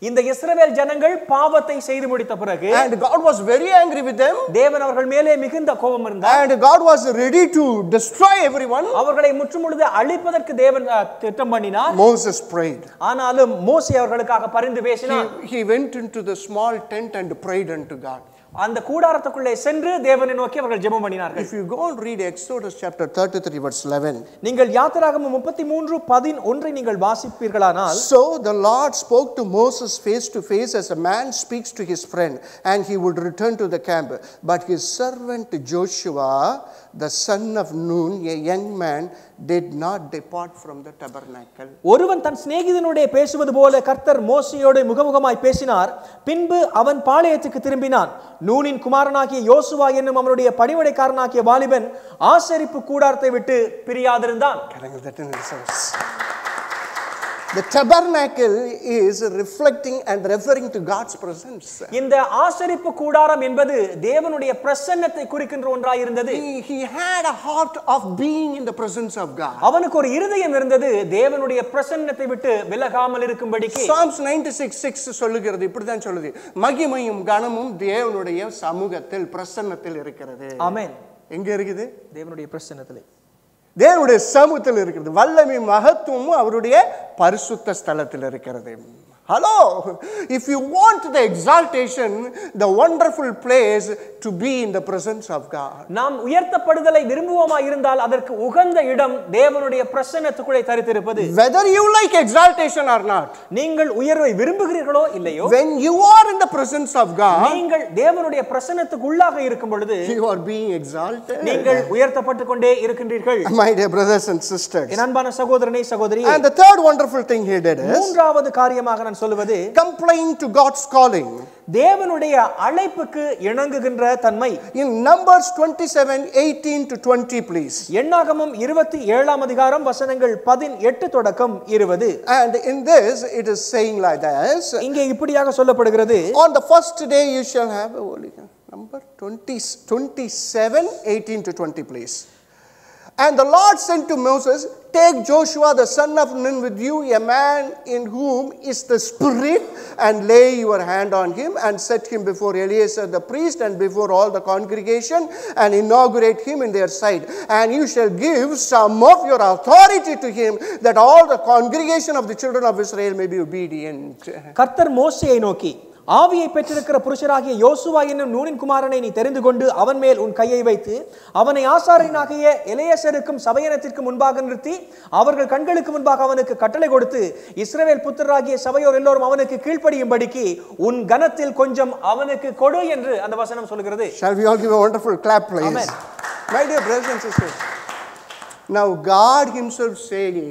இந்த இஸ்ரவேல் ஜனங்கள் பாவத்தை செய்து முடித்த பிறகு and God was very angry with them, தேவன் அவர்கள் மேலே மிகுந்த கோபம் இருந்தார். And God was ready to destroy everyone, அவர்களை முற்றுமுழுது அழிப்பதற்கு தேவன் திட்டம் பண்ணினார். Moses prayed. ஆனாலும் மோசே அவர்களுக்காக பரிந்து பேசினார். He went into the small tent and prayed unto God. அந்த கூடாரத்துக்குள்ளே சென்று தேவனை நோக்கி அவர்கள் ஜெபம் பண்ணினார்கள் If you go and read Exodus chapter 33, verse 11, நீங்கள் யாத்திராகமம் முப்பத்தி மூன்று பதினொன்றை நீங்கள் வாசிப்பீர்களானால் so the Lord spoke to Moses face to face as a man speaks to his friend, and he would return to the camp. But his servant Joshua, the son of Nun, a young man, did not depart from the tabernacle. ஒருவன் தன் சிநேகிதனுடைய பேசுவது போல கர்த்தர் மோசையோடு முகமுகமாய் பேசினார். பின்பு அவன் பாளையத்துக்கு திரும்பினான். நூனின் குமாரனாகிய யோசுவா என்னும் அவனுடைய பணிவிடைக்காரனாகிய வாலிபன் ஆசரிப்பு கூடாரத்தை விட்டு பிரியாதிருந்தான் Can I get that in this house? The tabernacle is reflecting and referring to God's presence. இந்த ஆசரிப்பு கூடாரம் என்பது தேவனுடைய பிரசன்னத்தை குறிக்கின்ற ஒன்றாயிருந்தது He, he had a heart of being in the presence of God. அவனுக்கு ஒரு இருதயம் இருந்தது தேவனுடைய பிரசன்னத்தை விட்டு விலகாமல் இருக்கும்படிக்கு. Psalms 96 6 சொல்லுகிறது இப்படிதான் சொல்லுது. மகிமையும் கனமும் தேவனுடைய சமூகத்தில் பிரசன்னத்தில் இருக்கிறது. ஆமென். எங்க இருக்குது? தேவனுடைய பிரசன்னத்திலே. தேவனுடைய சமூகத்தில் இருக்கிறது. வல்லமை மகத்துவமும் அவருடைய பரிசுத்த ஸ்தலத்தில் இருக்கிறது. Hello if you want the exaltation the wonderful place to be in the presence of God நாம் உயர்த்தப்படுதலை விரும்புவோமா இருந்தால் அதற்கு உகந்த இடம் தேவனுடைய பிரசன்னத்துக்குள்ளே தரித்திருப்பது. Whether you like exaltation or not நீங்கள் உயர்வை விரும்புகிறீர்களோ இல்லையோ when you are in the presence of god நீங்கள் தேவனுடைய பிரசன்னத்துக்கு உள்ளாக இருக்கும் பொழுது you are being exalted. நீங்கள் உயர்த்தப்பட்டு கொண்டே இருக்கின்றீர்கள். My dear brothers and sisters. என் அன்பான சகோதரனே சகோதரி and the third wonderful thing he did is மூன்றாவது காரியமாக நான் சொல்லுவது complain to god's calling தேவனுடைய அழைப்புக்கு இணங்குகின்ற தன்மை in numbers 27 18 to 20 please எண்ணாகமம் இருபத்தி ஏழாம் அதிகாரம் வசனங்கள் பதினெட்டு தொடக்கம் இருபது and in this it is saying like this இங்கே இப்படியாக சொல்லப்படுகிறது on the first day you shall have a holy number 20 27 18 to 20 please and the Lord said to Moses, Take Joshua the son of Nun with you, a man in whom is the Spirit, and lay your hand on him, and set him before Eleazar the priest and before all the congregation, and inaugurate him in their sight. And you shall give some of your authority to him, that all the congregation of the children of Israel may be obedient. கர்த்தர் மோசேயை நோக்கி ஆவியை பெற்றிருக்கிற புருஷராகிய யோசுவா என்னும் நூனின் குமாரனை நீ தெரிந்து கொண்டு அவன் மேல் உன் கையை வைத்து அவனை ஆசாரியனாகிய இளையசருக்கும் சபையினத்திற்கு முன்பாக நிறுத்தி அவர்கள் கண்களுக்கு முன்பாக அவனுக்கு கட்டளை கொடுத்து இஸ்ரவேல் புத்திரராகிய சபையோர் எல்லோரும் அவனுக்கு கீழ்ப்படியும்படிக்கு உன் கனத்தில் கொஞ்சம் அவனுக்கு கொடு என்று அந்த வசனம் சொல்கிறது Shall we all give a wonderful clap, please? Amen. My dear brothers and sisters. Now, God Himself saying,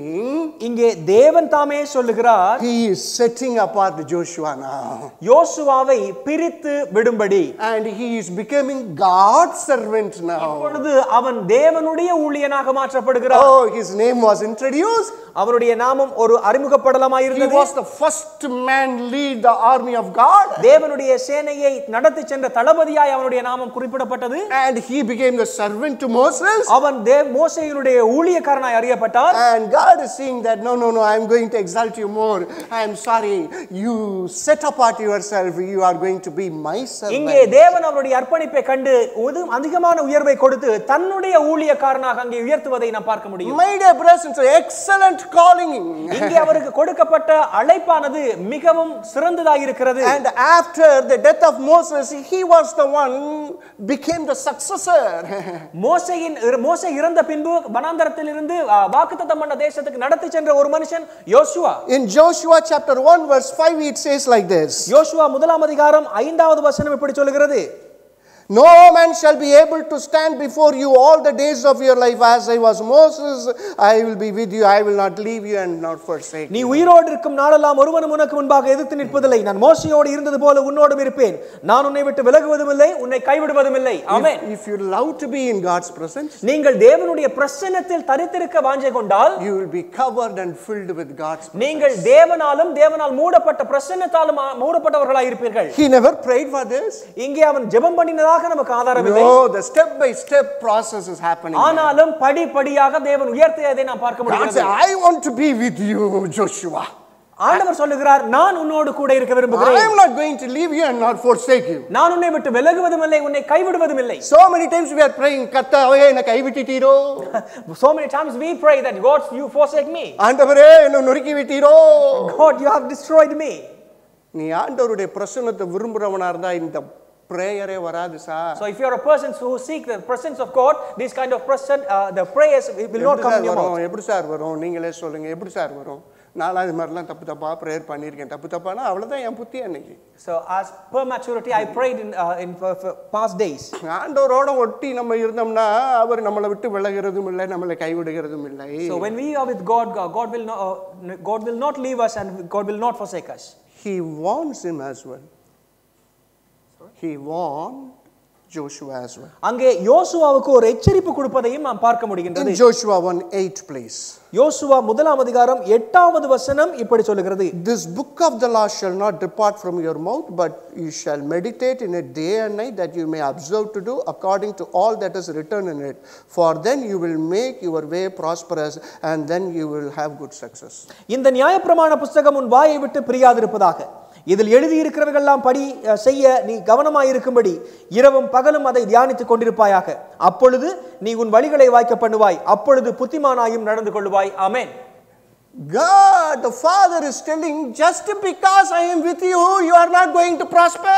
இங்கே தேவன் தாமே சொல்லுகிறார் He is setting apart Joshua now. யோசுவாவை பிரித்து விடும்படி And he is becoming God's servant now. இப்பொழுது அவன் தேவனுடைய ஊழியனாக மாற்றப்படுகிறார் Oh, his name was introduced. அவருடைய நாமம் ஒரு He அறிமுகப்படலமாயிருந்தது was the first man lead the army of God. தேவனுடைய சேனையை நடத்தி சென்ற தளபதியாய் அவனுடைய நாமம் குறிப்பிடப்பட்டது And he became the servant to Moses. அவன் தேவ் மோசையினுடைய ஊழியக்காரனாய் அறியப்பட்டார் And God is saying that, no, no, no, I'm going to exalt you more. I'm sorry. You set apart yourself. You are going to be my இங்கே servant. தேவன் அவருடைய அர்ப்பணிப்பை கண்டு உது- அதிகமான உயர்வை கொடுத்து தன்னுடைய ஊழியக்காரனாக அங்கே உயர்த்துவதை நாம் பார்க்க முடியும் My dear brothers and sisters, excellent calling. இங்கே அவருக்கு கொடுக்கப்பட்ட அழைப்பானது மிகவும் சிறந்ததாக இருக்கிறது And after the death of Moses, he was the one became the successor. மோசையின் மோசை இறந்த பின்பு வனாந்தரத்தில் இருந்து வாக்குத்தத்தம் பண்ண தேசத்துக்கு நடத்தி சென்ற ஒரு மனுஷன் யோசுவா. In Joshua chapter 1, verse 5, it says like this. யோசுவா முதலாம் அதிகாரம் ஐந்தாவது வசனம் இப்படி சொல்கிறது No man shall be able to stand before you all the days of your life. As I was Moses, I will be with you. I will not leave you and not forsake நீ you. உயிரோடு இருக்கும் நாளெல்லாம் ஒருவனும் உனக்கு முன்பாக எதிர்த்து நிற்பதில்லை நான் மோசையோடு இருந்தது போல உன்னோடும் இருப்பேன் நான் உன்னை விட்டு விலகுவதும் இல்லை உன்னை கைவிடுவதும் இல்லை ஆமென் If, if you love to be in God's presence, நீங்கள் தேவனுடைய பிரசன்னத்தில் தரித்திருக்க வாஞ்சை கொண்டால் you will be covered and filled with God's presence. நீங்கள் தேவனாலும் தேவனால் மூடப்பட்ட பிரசன்னத்தாலும் ஆ- மூடப்பட்டவர்களாய் இருப்பீர்கள் He never prayed for this. இங்கே அவன் ஜெபம் பண்ணினதாக நமக்கு ஆதாரம் இல்லை No, the step by step process is happening. ஆனாலும் படிப்படியாக தேவன் உயர்த்தியதை நாம் பார்க்க God said, முடியும் I want to be with you, Joshua. ஆண்டவர் சொல்லுகிறார் நான் உன்னோடு கூட இருக்க I விரும்புகிறேன் am not going to leave you and not forsake you. நான் உன்னை விட்டு விலகுவதும் இல்லை உன்னை கைவிடுவதும் இல்லை So many times we are praying, கர்த்தாவே என்னை கைவிட்டுட்டீரோ so many times we pray that God you forsake me ஆண்டவரே என்னை நொறுக்கி விட்டீரோ God you have destroyed me நீ ஆண்டவருடைய பிரசன்னத்தை விரும்புறவனா இருந்தா இந்த பிரேயரே வராது sir so if you are a person who seek the presence of God this kind of person uh, the prayers will not எப்படி come sir in your mouth வரும் எப்படி சார் வரும் நீங்களே சொல்லுங்க எப்படி சார் வரும் நான்லாம் இது மாதிரிலாம் தப்பு தப்பா ப்ரேயர் பண்ணியிருக்கேன் தப்பு தப்பானா அவ்வளோதான் என் புத்தி அன்னைக்கு so as per maturity I prayed in uh, in for, for past days ஆண்டவரோட ஒட்டி நம்ம இருந்தோம்னா அவர் நம்மளை விட்டு விலகிறதும் இல்லை நம்மளை கைவிடுகிறதும் இல்லை so when we are with God God God will not uh, God will not leave us and God will not forsake us He warns him as well. He warned Joshua as well. அங்கே யோசுவாவுக்கு ஒரு எச்சரிப்பு கொடுப்பதையும் நாம் பார்க்க முடிகின்றது In Joshua 1 8, please. யோசுவா முதலாம் அதிகாரம் எட்டாவது வசனம் இப்படி சொல்லுகிறது This book of the law shall not depart from your mouth, but you shall meditate in it day and night, that you may observe to do according to all that is written in it. For then you will make your way prosperous, and then you will have good success. இந்த நியாயப்பிரமாண புஸ்தகம் உன் வாயை விட்டு பிரியாதிருப்பதாக இதில் எழுதியிருக்கிறவர்கள்லாம் படி செய்ய நீ கவனமாயிருக்கும்படி இரவும் பகலும் அதை தியானித்துக் கொண்டிருப்பாயாக. அப்பொழுது நீ உன் வழிகளை வாய்க்க பண்ணுவாய். அப்பொழுது புத்திமானாயும் நடந்து கொள்வாய் அமேன் God, the Father, is telling, just because I am with you, you are not going to prosper.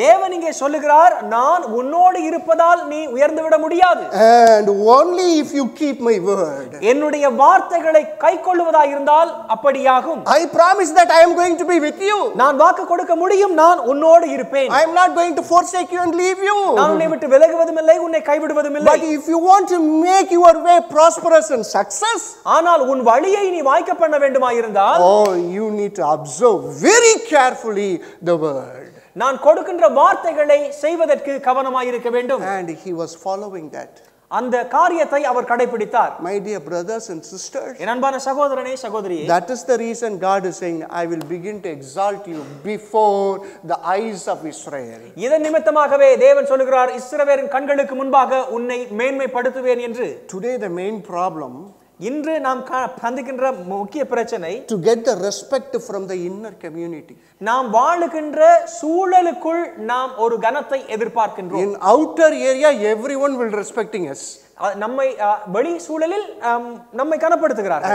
தேவன் இங்கே சொல்லுகிறார் நான் உன்னோடு இருப்பதால் நீ உயர்ந்து விட முடியாது And only if you keep my word. என்னுடைய வார்த்தைகளை கை கொள்ளுவதாயிருந்தால் அப்படியாகும் I promise that I am going to be with you. நான் வாக்கு கொடுக்க முடியும் நான் உன்னோடு இருப்பேன் I am not going to forsake you and leave you. நான் உன்னை விட்டு விலகுவதும் இல்லை உன்னை கைவிடுவதும் இல்லை But if you want to make your way prosperous and success, ஆனால் உன் வழியை நீ வாய்க்க பண்ண வேண்டுமாயிருந்தால் oh, you need to observe very carefully the word. நான் கொடுக்கின்ற வார்த்தைகளை செய்வதற்கு கவனமாயிருக்க வேண்டும் And he was following that. அந்த காரியத்தை அவர் கடைபிடித்தார் My dear brothers and sisters, என் அன்பான சகோதரனே சகோதரியே that is the reason God is saying, I will begin to exalt you before the eyes of Israel. இதன் நிமித்தமாகவே தேவன் சொல்லுகிறார் இஸ்ரவேலின் கண்களுக்கு முன்பாக உன்னை மேன்மைப்படுத்துவேன் என்று Today, the main problem இன்று நாம் சந்திக்கின்ற முக்கிய பிரச்சனை to get the respect from the inner community. நாம் வாழுகின்ற சூழலுக்குள் நாம் ஒரு கனத்தை எதிர்பார்க்கின்றோம் In outer area, everyone will respecting us. அஹ் நம்மை வெளி சூழலில் நம்மை கனப்படுத்துகிறார்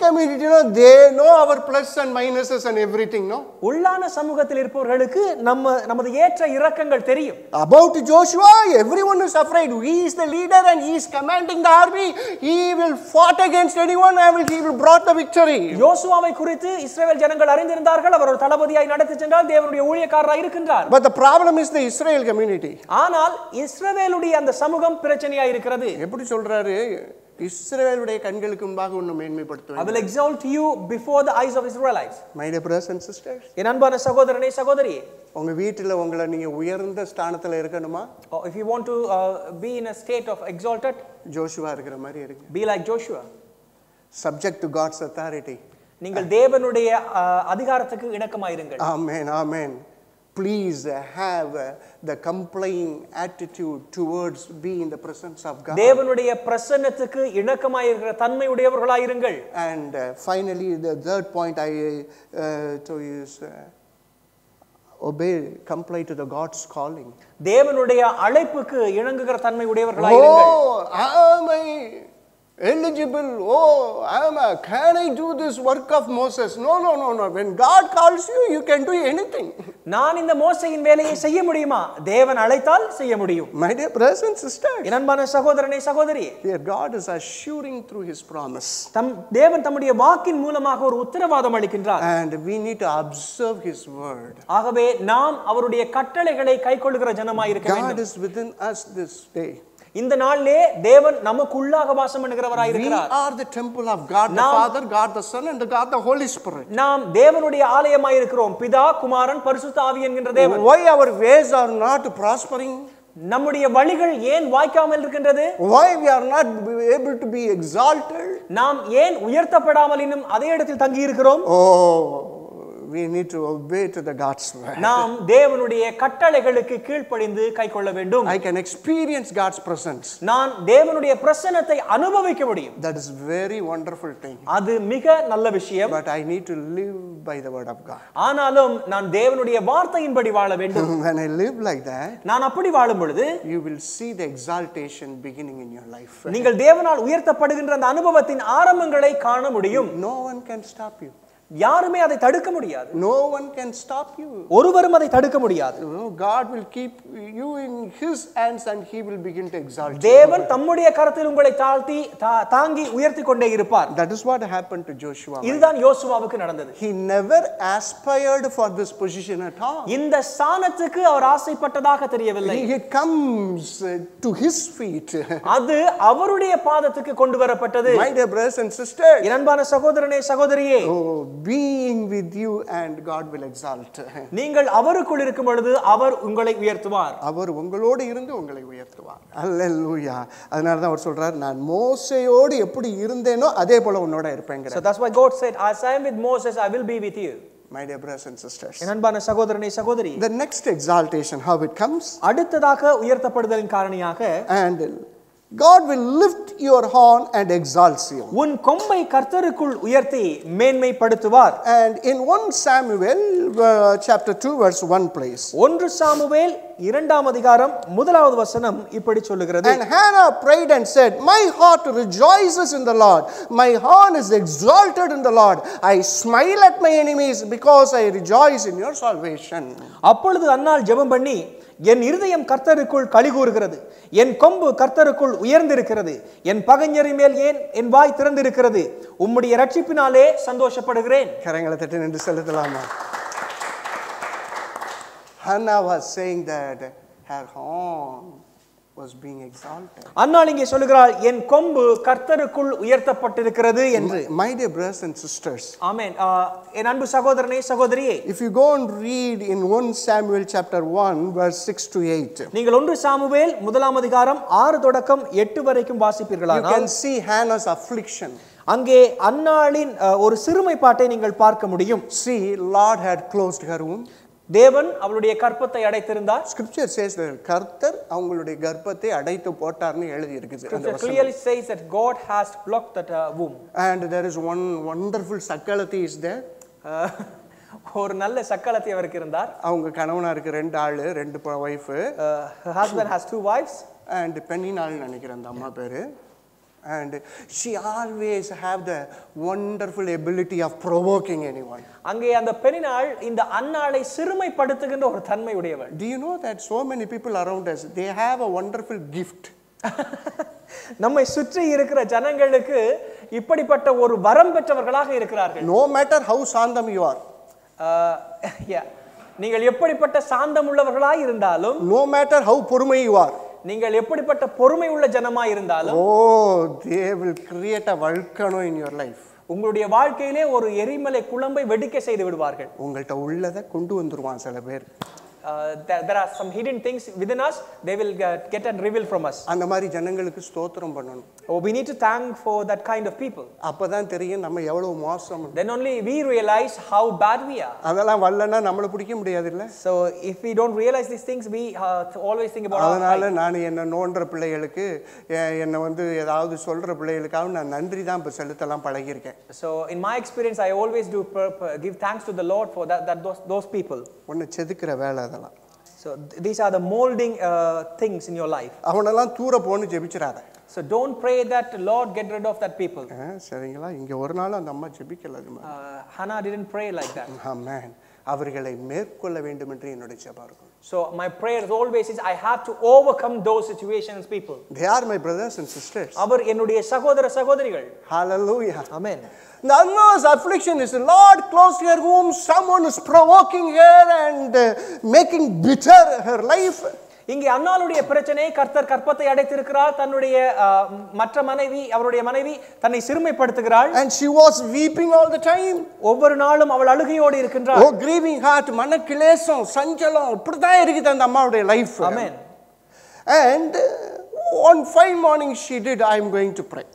community, you know, they know our plus and minuses and everything, no? உள்ளான சமூகத்தில் இருப்பவர்களுக்கு நம்ம நமது ஏற்ற இறக்கங்கள் தெரியும் About Joshua, everyone is afraid. He is the leader and he is commanding the army. He will fought against anyone and will- he will brought the victory. யோசுவாவை குறித்து இஸ்ரவேல் ஜனங்கள் அறிந்திருந்தார்கள் அவர் ஒரு தளபதியாய் நடத்தி சென்றால் தேவனுடைய ஊழியக்காரராய் இருக்கின்றார் But the problem is the Israel community. ஆனால் இஸ்ரவேலுடைய அந்த சமூகம் பிரச்சனையா இருக்கிறது எப்படி சொல்றாரு? இஸ்ரவேலுடைய கண்களுக்கு முன்பாக உன்னை I மேன்மைப்படுத்துவேன் will exalt you before the eyes of Israelites. My dear brothers and sisters, என் அன்பான சகோதரனே சகோதரி. உங்க வீட்டில் உங்களை நீங்க உயர்ந்த ஸ்தானத்துல இருக்கணுமா? Or if you want to uh, be in a state of exalted Joshua இருக்கிற மாதிரி இருங்க. be like Joshua. Subject to God's authority நீங்கள் தேவனுடைய uh, அதிகாரத்துக்கு இணக்கமாயிருங்கள். Amen, amen. Please uh, have uh, the complying attitude towards be in the presence of God. தேவனுடைய பிரசன்னத்துக்கு இணக்கமாயிருக்கிற தன்மை உடையவர்களாயிருங்கள் And uh, finally, the third point I uh, to is uh, obey, comply to the God's calling. தேவனுடைய அழைப்புக்கு இணங்குகிற தன்மை உடையவர்களாயிருங்கள் Oh, am I eligible? Oh, am I, can I do this work of Moses? No, no, no, no. When God calls you, you can do anything. நான் இந்த மோசையின் வேலையை செய்ய முடியுமா தேவன் அழைத்தால் செய்ய முடியும் My dear brothers and sisters, என் அன்பான சகோதரனே சகோதரி here God is assuring through His promise. தம் தேவன் தம்முடைய வாக்கின் மூலமாக ஒரு உத்தரவாதம் அளிக்கின்றார் And we need to observe His word. ஆகவே நாம் அவருடைய கட்டளைகளை கைக்கொள்ளுகிற ஜனமாய் இருக்க God வேண்டும் is within us this day. இந்த நாளிலே தேவன் நமக்குள்ளாக வாசம் பண்ணுகிறவராய் We இருக்கிறார் are the temple of God the Father, God the Son, and the God the Holy Spirit. நாம் தேவனுடைய ஆலயமாய் இருக்கிறோம் பிதா குமாரன் பரிசுத்த ஆவி என்கின்ற தேவன் Why our ways are not prospering? நம்முடைய வழிகள் ஏன் வாய்க்காமல் இருக்கின்றது Why we are not able to be exalted? நாம் ஏன் உயர்த்தப்படாமல் இன்னும் அதே இடத்தில் தங்கி இருக்கிறோம் Oh, we need to obey to the God's word. நாம் தேவனுடைய கட்டளைகளுக்கு கீழ்ப்படிந்து கை கொள்ள வேண்டும் I can experience God's presence. நான் தேவனுடைய பிரசன்னத்தை அனுபவிக்க முடியும் That is very wonderful thing. அது மிக நல்ல விஷயம் But I need to live by the word of God. ஆனாலும் நான் தேவனுடைய வார்த்தையின்படி வாழ வேண்டும் When I live like that, நான் அப்படி வாழும் பொழுது you will see the exaltation beginning in your life. நீங்கள் தேவனால் உயர்த்தப்படுகின்ற அந்த அனுபவத்தின் ஆரம்பங்களை காண முடியும் No one can stop you. யாருமே அதை தடுக்க முடியாது No one can stop you. ஒருவரும் அதை தடுக்க முடியாது will keep you in His hands and He will begin to exalt you. தேவன் தம்முடைய கரத்தில் உங்களை தாழ்த்தி தாங்கி உயர்த்தி கொண்டே இருப்பார் That is what happened to Joshua. இதுதான் யோசுவாவுக்கு நடந்தது He never aspired for this position at all. இந்த ஸ்தானத்துக்கு அவர் ஆசைப்பட்டதாக தெரியவில்லை comes uh, to His feet. அது அவருடைய பாதத்துக்கு கொண்டு வரப்பட்டது My dear brothers and sisters, என் அன்பான சகோதரனே சகோதரியே oh, being with you and God will exalt. நீங்கள் அவருக்குள் இருக்கும் பொழுது அவர் உங்களை உயர்த்துவார். அவர் உங்களோடு இருந்து உங்களை உயர்த்துவார். அல்லேலூயா அதனால தான் அவர் சொல்றார் நான் மோசையோடு எப்படி இருந்தேனோ அதே போல உன்னோட இருப்பேங்கிற So that's why God said, As I am with Moses, I will be with you. My dear brothers and sisters என் அன்பான சகோதரனே சகோதரி the next exaltation how it comes? அடுத்ததாக உயர்த்தப்படுதலின் காரணியாக and God will lift your horn and exalts you உன் கொம்பை கர்த்தருக்குள் உயர்த்தி மேன்மைப்படுத்துவார் and in 1 Samuel uh, chapter 2 verse 1 place ஒன்று சாமுவேல் இரண்டாம் அதிகாரம் முதலாவது வசனம் இப்படி சொல்லுகிறது And Hannah prayed and said, My heart rejoices in the Lord. My horn is exalted in the Lord. I smile at my enemies because I rejoice in your salvation. அப்பொழுது அன்னாள் ஜெபம் பண்ணி என் இருதயம் கர்த்தருக்குள் கலிகூறுகிறது என் கொம்பு கர்த்தருக்குள் உயர்ந்திருக்கிறது. என் பகைஞரின் மேல் ஏன் என் வாய் திறந்திருக்கிறது? உம்முடைய ரட்சிப்பினாலே சந்தோஷப்படுகிறேன். கரங்களை தட்டி நின்று செலுத்தலாமா? Hannah was saying that her horn was being exalted. அன்னாள் இங்கே சொல்லுகிறாள் என் கொம்பு கர்த்தருக்குள் உயர்த்தப்பட்டிருக்கிறது என்று My dear brothers and sisters, ஆமென் ஆஹ், என் அன்பு சகோதரனே சகோதரியே if you go and read in 1 Samuel chapter 1 verse 6 to 8, நீங்கள் ஒன்று சாமுவேல் முதலாம் அதிகாரம் ஆறு தொடக்கம் எட்டு வரைக்கும் you வாசிப்பீர்களானால் can see Hannah's affliction. அங்கே அன்னாளின் அஹ், ஒரு சிறுமைப்பாட்டை நீங்கள் பார்க்க முடியும் See, Lord had closed her womb. தேவன் அவளுடைய கற்பத்தை அடைத்திருந்தார். Says that கர்த்தர் அவங்களுடைய கர்ப்பத்தை அடைத்து போட்டார்னு எழுதி இருக்குது அந்த clearly says that God has blocked that uh, womb. And there is one wonderful sakalati is there. அஹ், ஒரு நல்ல சக்களத்தை அவருக்கு இருந்தார். அவங்க கணவனாருக்கு ரெண்டு ஆளு ரெண்டு wife Uh, husband has two wives. And பெண்ணினாள் நினைக்கிறேன் அந்த அம்மா பேரு. And she always have the wonderful ability of provoking anyone அங்கே அந்த பெண்ணினாள் இந்த அன்னாளை சிறுமைப்படுத்துகின்ற ஒரு தன்மை உடையவள் do you know that so many people around us they have a wonderful gift நம்மை சுற்றி இருக்கிற ஜனங்களுக்கு இப்படிப்பட்ட ஒரு வரம் பெற்றவர்களாக இருக்கிறார்கள் no matter how sandam you are Uh, yeah. நீங்கள் எப்படிப்பட்ட சாந்தம் உள்ளவர்களாய் இருந்தாலும் no matter how பொறுமை you are நீங்கள் எப்படிப்பட்ட பொறுமை உள்ள ஜனமாய் இருந்தாலும் oh they will create a volcano in your life. உங்களுடைய வாழ்க்கையிலே ஒரு எரிமலை குழம்பை வெடிக்க செய்து விடுவார்கள். உங்கள்கிட்ட உள்ளதை கொண்டு வந்துருவான் சில பேர். there, there are some hidden things within us they will get, get and reveal from us அந்த மாதிரி ஜனங்களுக்கு ஸ்தோத்திரம் பண்ணணும் oh, we need to thank for that kind of people அப்பதான் தெரியும் நம்ம எவ்வளவு மோசம் then only we realize how bad we are அதெல்லாம் வரலன்னா நம்மளை பிடிக்க முடியாது இல்ல so if we don't realize these things we uh, always think about our அதனால நான் என்ன நோன்ற பிள்ளைகளுக்கு எ- என்னை வந்து ஏதாவது சொல்ற பிள்ளைகளுக்காக நான் நன்றி தான் இப்போ செலுத்தலாம் பழகியிருக்கேன் so in my experience i always do per, per, give thanks to the lord for that, that those, those people ஒன்று செதுக்கிற வேலை அதெல்லாம் so th- these are the molding uh, things in your life அவனெல்லாம் தூர போன்னு ஜெபிச்சிடாத so don't pray that lord get rid of that people ஆ, சரிங்களா இங்க ஒரு நாள் அந்த அம்மா ஜெபிக்கல அது மாதிரி uh, hannah didn't pray like that ஆமென் அவர்களை மேற்கொள்ள வேண்டும் என்று என்னுடைய ஜெபம் இருக்கும் So my prayer is always is I have to overcome those situations, people. they are my brothers and sisters அவர் என்னுடைய சகோதர சகோதரிகள் hallelujah Amen. The Anna's affliction is the Lord closed her womb. Someone is provoking her and uh, making bitter her life. இங்கே அன்னாளுடைய பிரச்சனை கர்த்தர் கற்பத்தை அடைத்திருக்கிறார் தன்னுடைய மற்ற மனைவி அவருடைய மனைவி தன்னை சிறுமைப்படுத்துகிறாள் And she was weeping all the time. ஒவ்வொரு நாளும் அவள் அழுகையோடு இருக்கின்றாள் Oh, grieving heart, மனக்கிலேசம் சஞ்சலம் இப்படிதான் இருக்குது அந்த அம்மாவுடைய life Amen. And uh, one fine morning she did, I am going to pray.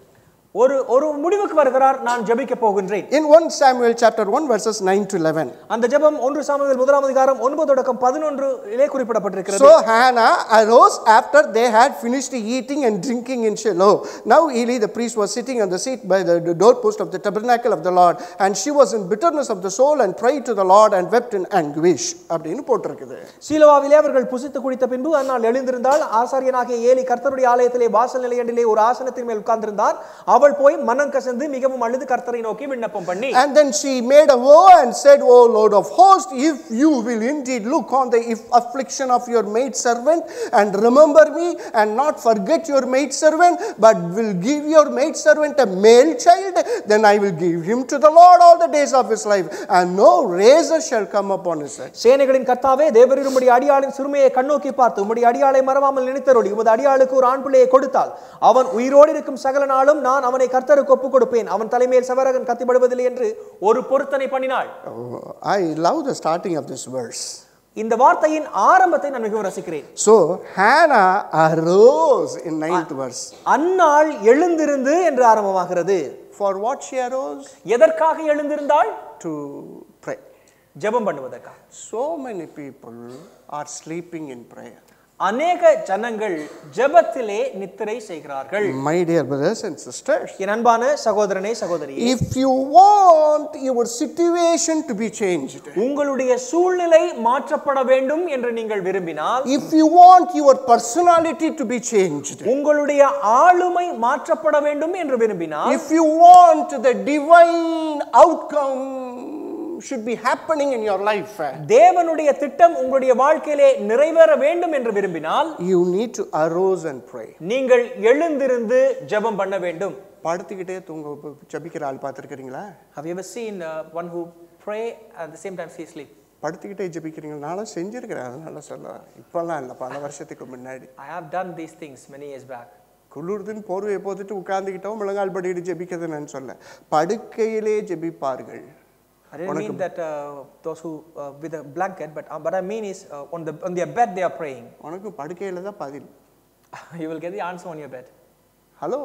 ஒரு ஒரு முடிவுக்கு வருகிறார் நான் ஜெபிக்க போகின்றேன் In 1 Samuel chapter 1 verses 9 to 11. அந்த ஜெபம் ஒன்று சாமுவேல் முதலாம் அதிகாரம் ஒன்பது தொடக்கம் பதினொன்று இலே குறிப்பிடப்பட்டிருக்கிறது So Hannah arose after they had finished eating and drinking in Shiloh. Now Eli the priest was sitting on the seat by the the doorpost of the tabernacle of the Lord, and she was in bitterness of the soul and prayed to the Lord and wept in anguish. அப்படின்னு போட்டிருக்குது சீலோவாவிலே அவர்கள் புசித்து குடித்த பின்பு அந்நாள் எழுந்திருந்தால் ஆசாரியனாகிய Eli கர்த்தருடைய ஆலயத்திலே வாசல் நிலையண்டிலே ஒரு ஆசனத்தின் மேல் உட்கார்ந்திருந்தார் அவள் போய் மனம் கசந்து மிகவும் அழுது கர்த்தரை நோக்கி விண்ணப்பம் பண்ணி And then she made a vow and said, O Lord of hosts, if you will indeed look on the if affliction of your maidservant and remember me and not forget your maidservant, but will give your maidservant a male child, then I will give him to the Lord all the days of his life, and no razor shall come upon his head. சேனைகளின் கர்த்தாவே தேவரீர் உம்முடைய அடியாளின் சிறுமையை கண்ணோக்கி பார்த்து உம்முடைய அடியாளை மறவாமல் நினைத்தருளி உமது அடியாளுக்கு ஒரு ஆண் பிள்ளையை கொடுத்தால் அவன் உயிரோடு இருக்கும் சகல நாளும் நான் அவனை கர்த்தருக்கு ஒப்புக் கொடுப்பேன் அவன் தலைமையில் சவரகன் கத்திப்படுவதில்லை என்று ஒரு பொருத்தனை பண்ணினாள் I love the starting of this verse. இந்த வார்த்தையின் ஆரம்பத்தை நான் மிகவும் ரசிக்கிறேன் So Hannah arose in ninth verse. அந்நாள் எழுந்திருந்து என்று ஆரம்பமாகிறது For what she arose? எதற்காக எழுந்திருந்தாள் To pray. ஜெபம் பண்ணுவதற்காக So many people are sleeping in prayer. அநேக ஜனங்கள் ஜெபத்திலே நித்திரை செய்கிறார்கள் My dear brothers and sisters, என் அன்பான சகோதரனே சகோதரி if you want your situation to be changed, உங்களுடைய சூழ்நிலை மாற்றப்பட வேண்டும் என்று நீங்கள் விரும்பினால் if you want your personality to be changed, உங்களுடைய ஆளுமை மாற்றப்பட வேண்டும் என்று விரும்பினால் if you want the divine outcome should be happening in your life, தேவனுடைய திட்டம் உங்களுடைய வாழ்க்கையிலே நிறைவேற வேண்டும் என்று விரும்பினால் you need to arose and pray. நீங்கள் எழுந்திருந்து ஜெபம் பண்ண வேண்டும். படுத்துக்கிட்டே தூங்க ஜபிக்கிற ஆள் பார்த்துருக்கிறீங்களா? Have you ever seen uh, one who pray at the same time see sleep? படுத்துக்கிட்டே ஜபிக்கிறீங்க. நானும் செஞ்சிருக்கிறேன். அதனால சொல்ல இப்போல்லாம் இல்லை பல வருஷத்துக்கு முன்னாடி. I have done these things many years back. குளிர்துன்னு போர்வையை போட்டுட்டு உட்கார்ந்துக்கிட்டோம் முழங்கால் படிக்கிட்டு ஜெபிக்கிறது நான் சொல்ல. படுக்கையிலே ஜெபிப்பார்கள். I didn't mean that uh, those who uh, with a blanket, but uh, what I mean is uh, on the on their bed they are praying. உனக்கு படுக்கையில தான் பதில் you will get the answer on your bed. Hello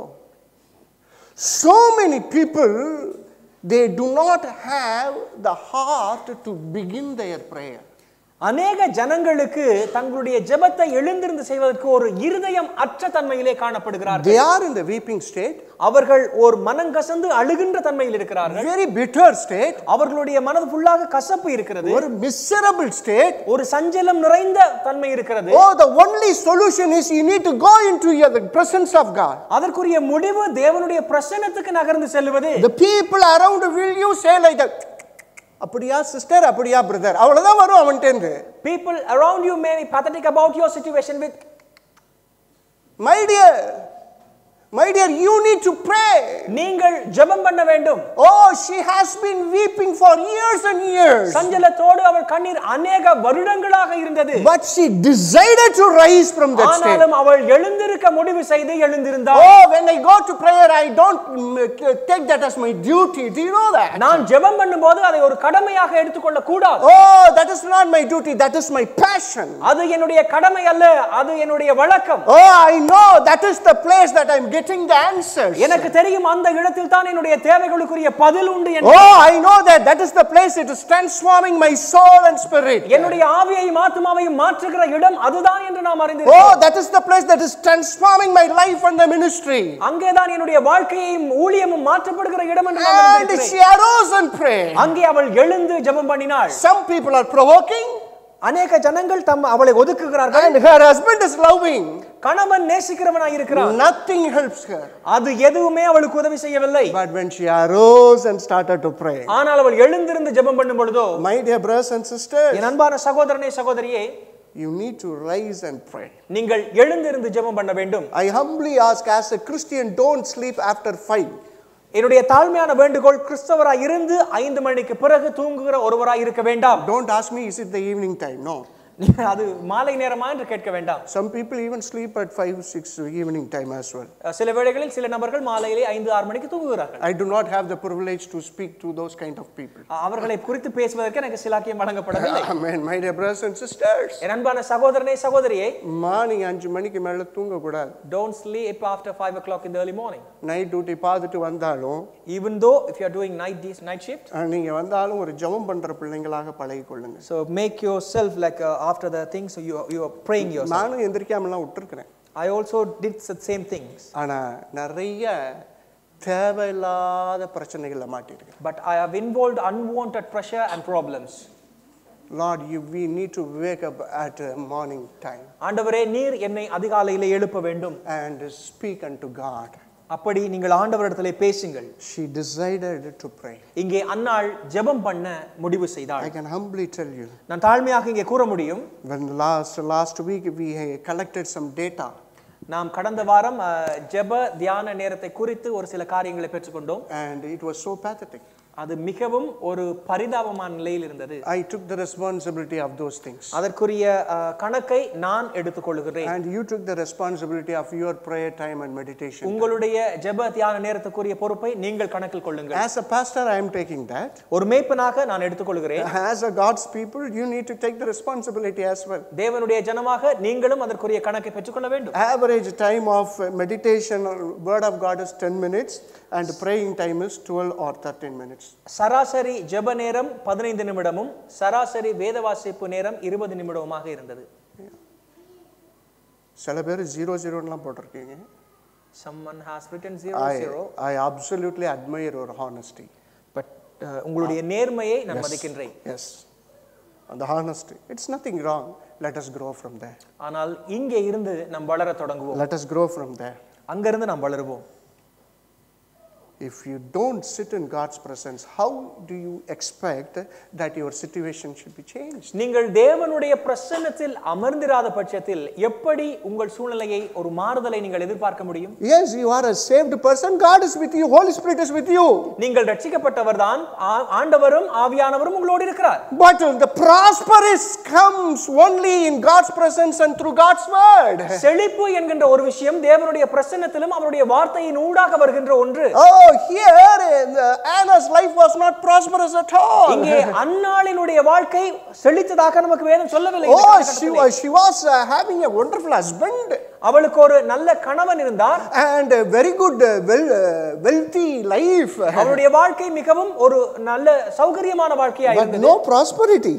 so many people they do not have the heart to begin their prayer அநேக ஜனங்களுக்கு தங்களுடைய ஜெபத்தை எழுந்திருந்து செய்வதற்கு ஒரு இருதயம் அற்ற தன்மையிலே காணப்படுகிறார்கள். They are in the weeping state. அவர்கள் ஒரு மனங்கசந்து அழுகின்ற தன்மையில் இருக்கிறார்கள். Very bitter state. அவர்களுடைய மனது ஃபுல்லாக கசப்பு இருக்கிறது. ஒரு miserable state. ஒரு சஞ்சலம் நிறைந்த தன்மை இருக்கிறது. Oh the only solution is you need to go into the presence of god. அதற்குரிய முடிவு தேவனுடைய பிரசன்னத்துக்கு நகர்ந்து செல்வது the people around will you say like that அப்படியா சிஸ்டர் அப்படியா பிரதர் அவ்வளவுதான் வரும் அவன்கிட்ட people around you may be pathetic about your situation with my dear my dear you need to pray நீங்கள் ஜெபம் பண்ண வேண்டும் ஓ she has been weeping for years and years சஞ்சலத்தோடு அவள் கண்ணீர் அநேக வருடங்களாக இருந்தது but she decided to rise from that state ஆனாலும் அவள் எழுந்திருக்க முடிவு செய்து எழுந்திருந்தாள் oh when i go to prayer i don't mm, take that as my duty do you know that நான் ஜெபம் பண்ணும்போது அதை ஒரு கடமையாக எடுத்துக்கொள்ள கூடாது oh that is not my duty that is my passion அது என்னுடைய கடமை அல்ல அது என்னுடைய வழக்கம் oh i know that is the place that i'm getting the answers எனக்கு தெரியும் அந்த இடத்தில் தான் என்னுடைய தேவைகளுக்குரிய பதில் உண்டு என்று oh i know that that is the place it is transforming my soul and spirit என்னுடைய ஆவியையும் ஆத்மாவையும் மாற்றுகிற இடம் அதுதான் என்று நாம் அறிந்திருக்கிறோம் oh that is the place that is transforming my life and the ministry அங்கேதான் என்னுடைய வாழ்க்கையையும் ஊழியமும் மாற்றப்படுகிற இடம் என்று நாம் and அறிந்திருக்கிறோம். she arose and prayed அங்கே அவள் எழுந்து ஜெபம் பண்ணினாள் some people are provoking அநேக ஜனங்கள் தம் அவளை ஒதுக்குகிறார்கள் and her husband is loving கணவன் நேசிக்கிறவனாய் இருக்கிறான் nothing helps her அது எதுவுமே அவளுக்கு உதவி செய்யவில்லை but when she arose and started to pray ஆனால் அவள் எழுந்திருந்து ஜெபம் பண்ணும் பொழுதோ my dear brothers and sisters என் அன்பான சகோதரனே சகோதரியே you need to rise and pray நீங்கள் எழுந்திருந்து ஜெபம் பண்ண வேண்டும் i humbly ask as a christian don't sleep after 5 என்னுடைய தாழ்மையான வேண்டுகோள் கிறிஸ்தவராக இருந்து ஐந்து மணிக்கு பிறகு தூங்குகிற ஒருவராக இருக்க வேண்டாம். Don't ask me is it the evening time no அது மாலை நேரமா என்று கேட்க வேண்டாம் Some people even sleep at 5, 6 evening time as well. அஹ் சில வேளைகளில் சில நபர்கள் மாலையிலே ஐந்து ஆறு மணிக்கு தூங்குகிறார்கள் I do not have the privilege to speak to those kind of people. அஹ் அவர்களை குறித்து பேசுவதற்கு எனக்கு சிலாக்கியம் வழங்கப்படவில்லை Amen. My dear brothers and sisters, என் அன்பான சகோதரனே சகோதரியே மார்னிங் அஞ்சு மணிக்கு மேலே தூங்கக்கூடாது don't sleep after five o'clock in the early morning night duty பார்த்துட்டு வந்தாலும் even though if you are doing night de- night shift அஹ், நீங்க வந்தாலும் ஒரு ஜெபம் பண்ற பிள்ளைங்களாக பழகிக்கொள்ளுங்க so make yourself like uh, after the thing so you you are praying yourself நானும் எந்திரிக்காமலாம் விட்டுருக்கிறேன் i also did the same things ஆனா நிறைய தேவையில்லாத பிரச்சனைகளை மாட்டிருக்கேன் but i have involved unwanted pressure and problems Lord you we need to wake up at morning time ஆண்டவரே நீர் என்னை அதிகாலையிலே எழுப்ப வேண்டும் and speak and to God அப்படி நீங்கள் ஆண்டவரிடத்திலே பேசுங்கள். ஷீ டிசைடட் டு ப்ரே இங்கே அன்னாள் ஜெபம் பண்ண முடிவு செய்தாள். I can humbly tell you நான் தாழ்மையாக இங்கே கூற முடியும். when last last week we collected some data. நாம் கடந்த வாரம் ஜெப தியான நேரத்தை குறித்து ஒரு சில காரியங்களை பெற்றுக்கொண்டோம். And it was so pathetic. அது மிகவும் ஒரு பரிதாபமான நிலையில் இருந்தது i took the responsibility of those things அதற்குரிய கணக்கை நான் எடுத்துக்கொள்கிறேன் and you took the responsibility of your prayer time and meditation உங்களுடைய ஜெப தியான நேரத்துக்குரிய பொறுப்பை நீங்கள் கணக்கில் கொள்ளுங்கள் as a pastor i am taking that ஒரு மேய்ப்பனாக நான் எடுத்துக்கொள்கிறேன் as a god's people you need to take the responsibility as well தேவனுடைய ஜனமாக நீங்களும் அதற்குரிய கணக்கை பெற்றுக்கொள்ள வேண்டும் average time of uh, meditation or word of god is 10 minutes and praying time is 12 or 13 minutes சராசரி ஜெப நேரம் பதினைந்து நிமிடமும் சராசரி வேத வாசிப்பு நேரம் இருபது நிமிடமுமாக இருந்தது சில பேர் ஜீரோ ஜீரோலாம் போட்டிருக்கீங்க someone has written zero I, zero I absolutely admire your honesty. But உங்களுடைய நேர்மையை நான் மதிக்கின்றேன் Yes. And the honesty. It's nothing wrong. Let us grow from there. ஆனால் இங்கே இருந்து நாம் வளர தொடங்குவோம் Let us grow from there. அங்கிருந்து நாம் வளருவோம் If you don't sit in God's presence, how do you expect that your situation should be changed? நீங்கள் தேவனுடைய பிரசன்னத்தில் அமர்ந்திராத பட்சத்தில் எப்படி உங்கள் சூழ்நிலையை ஒரு மாறுதலை நீங்கள் எதிர்பார்க்க முடியும் Yes, you are a saved person. God is with you. Holy Spirit is with you. நீங்கள் ரட்சிக்கப்பட்டவர் தான் ஆண்டவரும் ஆவியானவரும் உங்களோடு இருக்கிறார் But the prosperous comes only in God's presence and through God's word. செழிப்பு என்கின்ற ஒரு விஷயம் தேவனுடைய பிரசன்னத்திலும் அவருடைய வார்த்தையின் ஊடாக வருகின்ற ஒன்று Oh, here Anna's life was not prosperous at all. இங்கே அன்னாளினுடைய வாழ்க்கை செழித்ததாக நமக்கு வேதம் சொல்லவில்லை Oh, she was, she was uh, having a wonderful husband அவளுக்கு ஒரு நல்ல கணவன் இருந்தார் and a very good, uh, well, uh, wealthy life, அவருடைய வாழ்க்கை மிகவும் ஒரு நல்ல சௌகரியமான வாழ்க்கையா but இருந்தது no prosperity.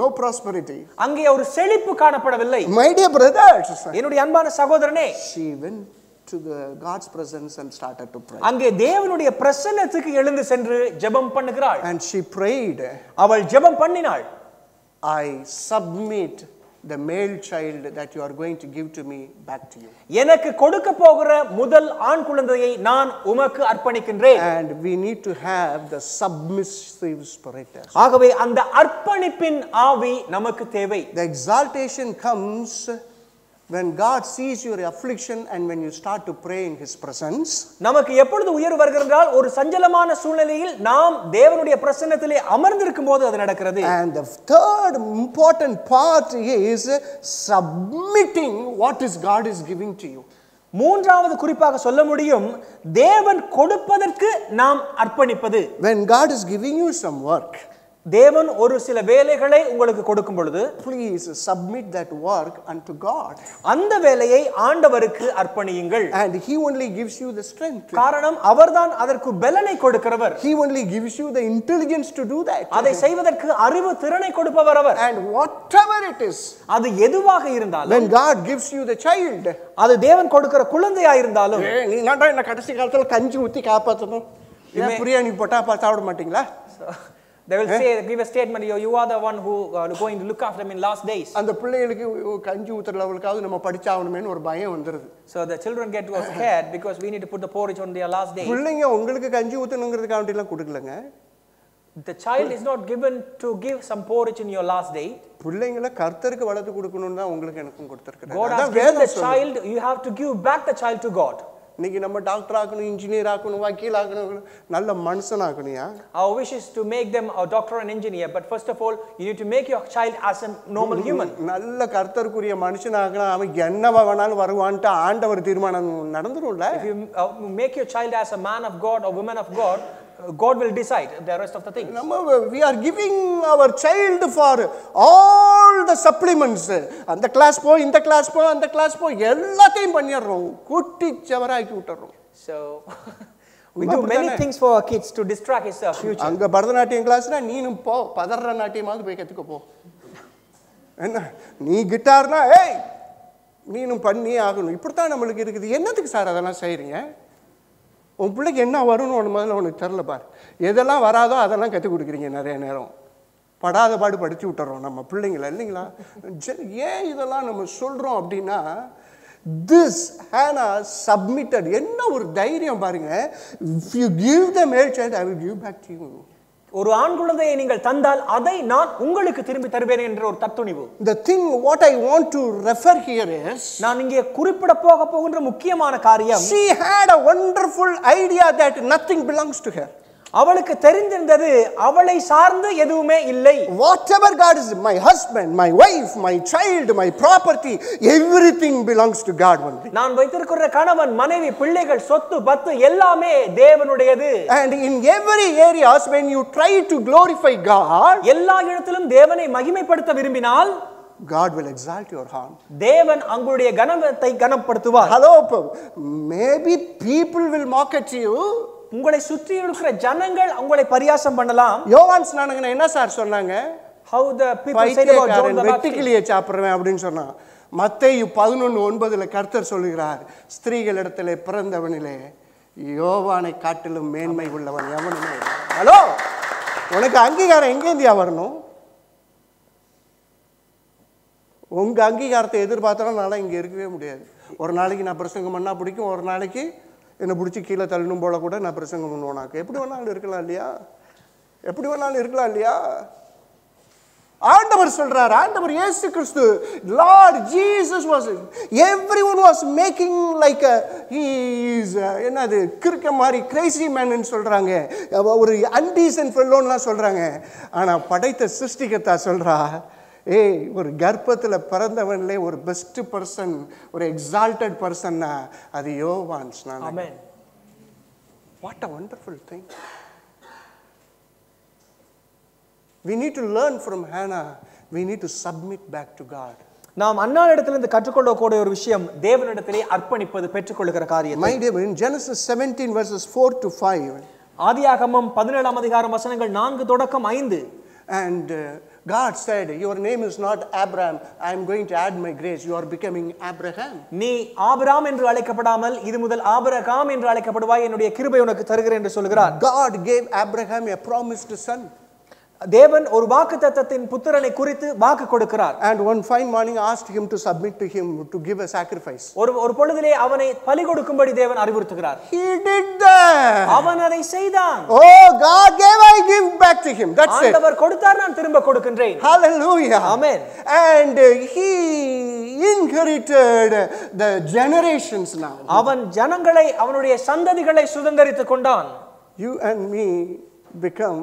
no prosperity. அங்கே ஒரு செழிப்பு காணப்படவில்லை My dear brothers, என்னுடைய அன்பான சகோதரனே she went to the God's presence and started to pray. அங்கே தேவனுடைய பிரசன்னத்துக்கு எழுந்து சென்று ஜெபம் பண்ணுகிறாள் And she prayed, அவள் ஜெபம் பண்ணினாள் I submit the male child that you are going to give to me back to you. எனக்கு கொடுக்க போகிற முதல் ஆண் குழந்தையை நான் உமக்கு அர்ப்பணிக்கின்றேன் And we need to have the submissive spirit. ஆகவே அந்த அர்ப்பணிப்பின் ஆவி நமக்கு தேவை The exaltation comes when God sees your affliction and when you start to pray in His presence. நமக்கு எப்பொழுது உயர்வு வருகிறதால் ஒரு சஞ்சலமான சூழ்நிலையில் நாம் தேவனுடைய பிரசன்னத்திலே அமர்ந்திருக்கும் போது அது நடக்கிறது And the third important part is submitting what is God is giving to you. மூன்றாவது குறிப்பாக சொல்ல முடியும் தேவன் கொடுப்பதற்கு நாம் அர்ப்பணிப்பது When God is giving you some work, தேவன் ஒரு சில வேலைகளை உங்களுக்கு கொடுக்கும் பொழுது please submit that work unto God. அந்த வேலையை ஆண்டவருக்கு அர்ப்பணியுங்கள் And He only gives you the strength. காரணம் அவர்தான் அதற்கு பலனை கொடுக்கிறவர் He only gives you the intelligence to do that. அதை செய்வதற்கு அறிவு திறனை கொடுப்பவர் அவர் And whatever it is, அது எதுவாக இருந்தாலும் when God gives you the child, அது தேவன் கொடுக்கிற குழந்தையா இருந்தாலும் நீ என்ன கடைசி காலத்துல கஞ்சி ஊத்தி காப்பாத்தணும் பிரியாணி போட்டா சாப்பிட மாட்டீங்களா they will say give a statement you, you are the one who uh, going to look after them in last days அந்த பிள்ளைகளுக்கு ஓ, கஞ்சி ஊத்துற லெவலுக்காவது நம்ம படிச்சாகணுமேனு ஒரு பயம் வந்துருது so the children get scared because we need to put the porridge on their last day பிள்ளைங்க உங்களுக்கு கஞ்சி ஊத்தணுங்கிறதுக்காண்டி எல்லாம் கொடுக்கலங்க the child is not given to give some porridge in your last day பிள்ளைங்களை கர்த்தருக்கு வளர்த்து கொடுக்கணும்னு தான் உங்களுக்கு எனக்கும் god கொடுத்துருக்கிறேன் has அதான் given the வேதம் சொல்லுது. child you have to give back the child to god இன்னைக்கு நம்ம டாக்டர் ஆக்கணும் இன்ஜினியர் ஆக்கணும் வக்கீல் ஆக்கணும் நல்ல மனுஷன் ஆக்கணுயா Our wish is to make them a doctor and engineer, but first of all, you need to make your child as a normal human. நல்ல கர்த்தருக்குரிய மனுஷன் ஆக்கணும் அவன் என்னவா வேணாலும் வருவான்ட்டு ஆண்டவர் தீர்மானம் நடந்துரும்ல If you uh, make your child as a man of God or woman of God, uh, God will decide the rest of the things. நம்ம we are giving our child for all the supplements. அந்த class போ இந்த class போ அந்த class போ எல்லாத்தையும் பண்ணிடுறோம். குட்டி செவராக்கி விட்டுறோம் So we do many things for our kids to distract his uh, future. அங்க பரதநாட்டியம் கிளாஸ்னா நீனும் போ பதற நாட்டியமாவது போய் போ. என்ன? நீ கிட்டார்னா ஏய் நீனும் பண்ணி ஆகணும். இப்படித்தான் நம்மளுக்கு இருக்குது. என்னத்துக்கு சார் அதெல்லாம் செய்றீங்க? உன் பிள்ளைக்கு என்ன வரும்னு ஒன்று முதல்ல உனக்கு தெரில பார். எதெல்லாம் வராதோ அதெல்லாம் கற்றுக் கொடுக்குறீங்க நிறைய நேரம். படாத பாடு படித்து விட்டுறோம் நம்ம பிள்ளைங்கள இல்லைங்களா? ஏன் இதெல்லாம் நம்ம சொல்கிறோம் அப்படின்னா திஸ் ஹேனா சப்மிட்டட் என்ன ஒரு தைரியம் பாருங்கள் you give the male child I will give back to you ஒரு ஆண் குழந்தையை நீங்கள் தந்தால் அதை நான் உங்களுக்கு திரும்பி தருவேன் என்ற ஒரு தத்துணிவு The thing what I want to refer here is நான் இங்கே குறிப்பிட போக போகின்ற முக்கியமான காரியம் she had a wonderful idea that nothing belongs to her. அவளுக்கு தெரிந்திருந்தது அவளை சார்ந்து எதுவுமே இல்லை Whatever God is, my husband, my wife, my child, my property, everything belongs to God only. நான் வைத்திருக்கிற கணவன் மனைவி பிள்ளைகள் சொத்து பத்து எல்லாமே தேவனுடையது And in every areas, when you try to glorify God, எல்லா இடத்திலும் தேவனை மகிமைப்படுத்த விரும்பினால் God will exalt your horn. தேவன் உங்களுடைய கனத்தை கனப்படுத்துவார் Hello, p- maybe people will mock at you. உங்களை சுற்றி இருக்கிற ஜனங்கள் உங்களை பரியாசம் பண்ணலாம். யோவான் ஸ்நானகனை என்ன சார் சொன்னாங்க? About John பைத்தியக்காரன் வெட்டுக்கிளியை சாப்பிடுறேன் அப்படின்னு சொன்னான். மத்தேயு பதினொன்று ஒன்பதுல கர்த்தர் சொல்லுகிறார் ஸ்திரீகளிடத்திலே பிறந்தவனிலே யோவானை காட்டிலும் மேன்மை உள்ளவன் எவனுமே. ஹலோ? உனக்கு அங்கீகாரம் எங்கேந்தியா வரணும்? உங்க அங்கீகாரத்தை எதிர்பார்த்தா நான் இங்க இருக்கவே முடியாது. ஒரு நாளைக்கு நான் பிரசங்கம் பண்ணா பிடிக்கும் ஒரு நாளைக்கு என்னை பிடிச்சி கீழே தள்ளணும் போல கூட நான் பிரசங்கம் பண்ணுவோனாக்க எப்படி வேணாலும் இருக்கலாம் இல்லையா? எப்படி வேணாலும் இருக்கலாம் இல்லையா? ஆண்டவர் சொல்றார் ஆண்டவர் இயேசு கிறிஸ்து Lord Jesus was everyone was making like is என்னது கிறுக்க மாதிரி கிரேசி மேனுன்னு சொல்றாங்க. ஒரு அன்டீசன் ஃபெல்லோன்லாம் சொல்றாங்க. ஆனால் படைத்த சிருஷ்டிகத்தா சொல்றா ஏய் ஒரு கர்ப்பத்தில் பிறந்தவன்லே ஒரு பெஸ்ட் பர்சன் ஒரு எக்ஸால்டட் பர்சன்னா அது யோவான்ஸ் நான் what a wonderful thing We need to learn from Hannah. We need to submit back to God. நாம் அன்னாளிடத்திலிருந்து கற்றுக்கொள்ளக்கூடிய ஒரு விஷயம் தேவனிடத்திலே அர்ப்பணிப்பது பெற்றுக்கொள்ளுகிற காரியம் My dear, in Genesis 17, verses 4 to 5, ஆதியாகமம் பதினேழாம் அதிகாரம் வசனங்கள் நான்கு தொடக்கம் ஐந்து. And uh, God said, Your name is not Abraham. I am going to add my grace. You are becoming Abraham. நீ ஆபிராம் என்று அழைக்கப்படாமல் இது முதல் ஆபிரகாம் என்று அழைக்கப்படுவாய் என்னுடைய கிருபை உனக்கு தருகிறேன் என்று சொல்கிறார் God gave Abraham a promised son. தேவன் ஒரு வாக்கு தத்தத்தின் புத்திரனை குறித்து வாக்கு கொடுக்கிறார் And one fine morning asked him to submit to him to give a sacrifice. ஒரு ஒரு பொழுதிலே அவனை பலி கொடுக்கும்படி தேவன் அறிவுறுத்துகிறார் He did that. அவன் அதை செய்தான் Oh, God gave, I give back to him. That's it. ஆண்டவர் கொடுத்தார் நான் திரும்ப கொடுக்கின்றேன் Hallelujah. Amen. And uh, he inherited the generations now. அவன் ஜனங்களை அவனுடைய சந்ததிகளை சுதந்தரித்துக் கொண்டான் You and me become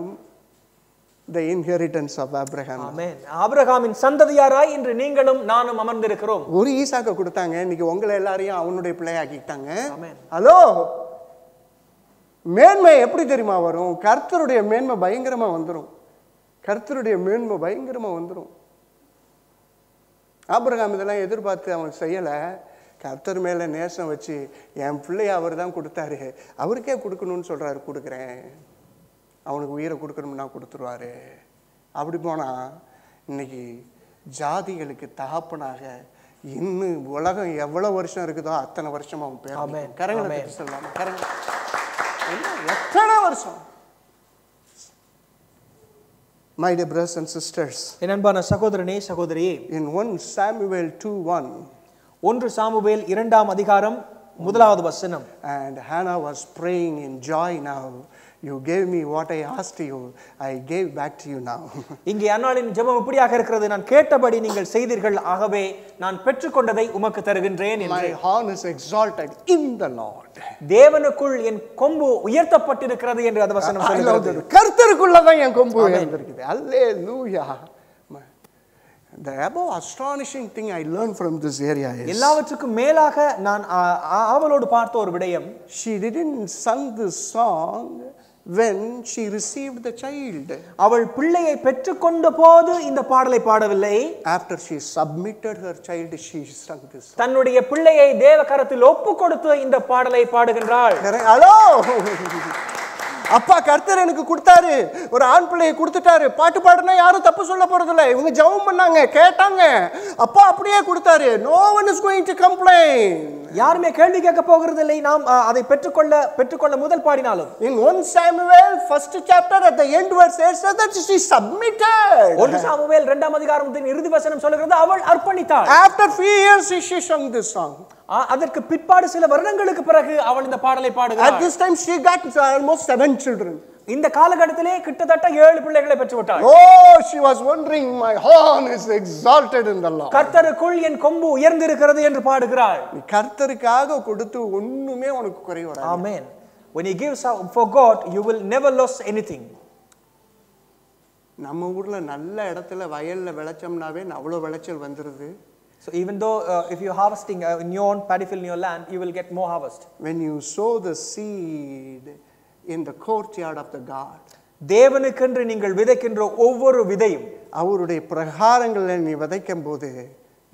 the inheritance of Abraham. ஆபிரகாமின் சந்ததியாராய் இன்று நீங்களும் நானும் அமர்ந்திருக்கிறோம். ஒரு ஈசாக்க கொடுத்தாங்க. இன்னைக்கு உங்களை எல்லாரையும் அவனுடைய பிள்ளையாக்கிட்டாங்க Amen. ஹலோ? மேன்மை எப்படி தெரியுமா வரும்? கர்த்தருடைய மேன்மை பயங்கரமா வந்துடும் கர்த்தருடைய மேன்மை பயங்கரமா வந்துடும் ஆபிரகாம் இதெல்லாம் எதிர்பார்த்து அவன் செய்யலை. கர்த்தர் மேலே நேசம் வச்சு என் பிள்ளைய அவர் தான் கொடுத்தாரு. அவருக்கே கொடுக்கணும்னு சொல்றாரு. கொடுக்குறேன். அவனுக்கு உயிரை கொடுக்கணும்னா கொடுத்துருவாரு. அப்படி போனா இன்னைக்கு ஜாதிகளுக்கு தகப்பனாக இன்னும் உலகம் எவ்வளவு வருஷம் இருக்குதோ அத்தனை வருஷம் அவன் பேர். கரங்களை சொல்லலாம்? கரங்க எத்தனை வருஷம்? My dear brothers and sisters. என் அன்பான சகோதரனே சகோதரியே. In 1 Samuel 2 1 ஒன்று சாமுவேல் இரண்டாம் அதிகாரம் முதலாவது வசனம். And Hannah was praying in joy now. You gave me what I asked you. I gave back to you now. இங்கே அன்னாளின் ஜெபம் இப்படியாக இருக்கிறது நான் கேட்டபடி நீங்கள் செய்தீர்கள் ஆகவே நான் பெற்றுக்கொண்டதை உமக்கு தருகின்றேன் My horn is exalted in the Lord. தேவனுக்குள் என் கொம்பு உயர்த்தப்பட்டிருக்கிறது என்று அந்த வசனம் சொல்லுகிறது that. கர்த்தருக்குள்ளதான் என் கொம்பு உயர்ந்திருக்குது அல்லேலூயா The above astonishing thing I learned from this area is எல்லாவற்றுக்கும் மேலாக நான் ஆவலோடு பார்த்த ஒரு விடயம் she didn't sing this song when she received the child. அவள் பிள்ளையை பெற்றுக்கொண்ட போது இந்த பாடலை பாடவில்லை After she submitted her child, she sang this. தன்னுடைய பிள்ளையை தேவ கரத்தில் ஒப்பு கொடுத்து இந்த பாடலை பாடுகின்றாள்? ஹலோ அப்பா கர்த்தர் எனக்கு கொடுத்தாரு. ஒரு ஆண் பிள்ளையை கொடுத்துட்டாரு. பாட்டு பாடுனா யாரும் தப்பு சொல்ல போறதில்ல. இவங்க ஜெபம் பண்ணாங்க கேட்டாங்க. அப்பா அப்படியே கொடுத்தாரு. No one is going to complaint யாருமே கேள்வி கேட்க போகிறதில்லை. நாம் ஆ, அதை பெற்றுக்கொள்ள பெற்றுக்கொள்ள முதல் பாடினாலும். 1 Samuel, first chapter, at the end verse, it says that she submitted. ஒன்று சாமுவேல் இரண்டாம் அதிகாரத்தின் இறுதி வசனம் சொல்லுகிறது அவள் அர்ப்பணித்தாள். After few years, she, she sung this song. ஆ, அதற்கு பிற்பாடு சில வருடங்களுக்கு பிறகு அவள் இந்த பாடலை At பாடுகிறாள் this time, she got almost seven children. இந்த காலகட்டத்திலே கிட்டத்தட்ட ஏழு பிள்ளைகளை பெற்று விட்டாள் Oh, she was wondering, my horn is exalted in the Lord. கர்த்தருக்குள் என் கொம்பு உயர்ந்திருக்கிறது என்று பாடுகிறாள் நீ கர்த்தருக்காக கொடுத்து ஒண்ணுமே உனக்கு குறை வராது Amen. When you give for God, you will never lose anything. நம்ம ஊர்ல நல்ல இடத்துல வயல்ல விளைச்சோம்னாவே அவ்வளோ விளைச்சல் வந்துருது So even though uh, if you're harvesting uh, in your own paddy field in your land, you will get more harvest. when you sow the seed in the courtyard of the God தேவனுக்கென்று நீங்கள் விதைக்கின்ற ஒவ்வொரு விதையும் அவருடைய பிரகாரங்களில் நீ விதைக்கும் போது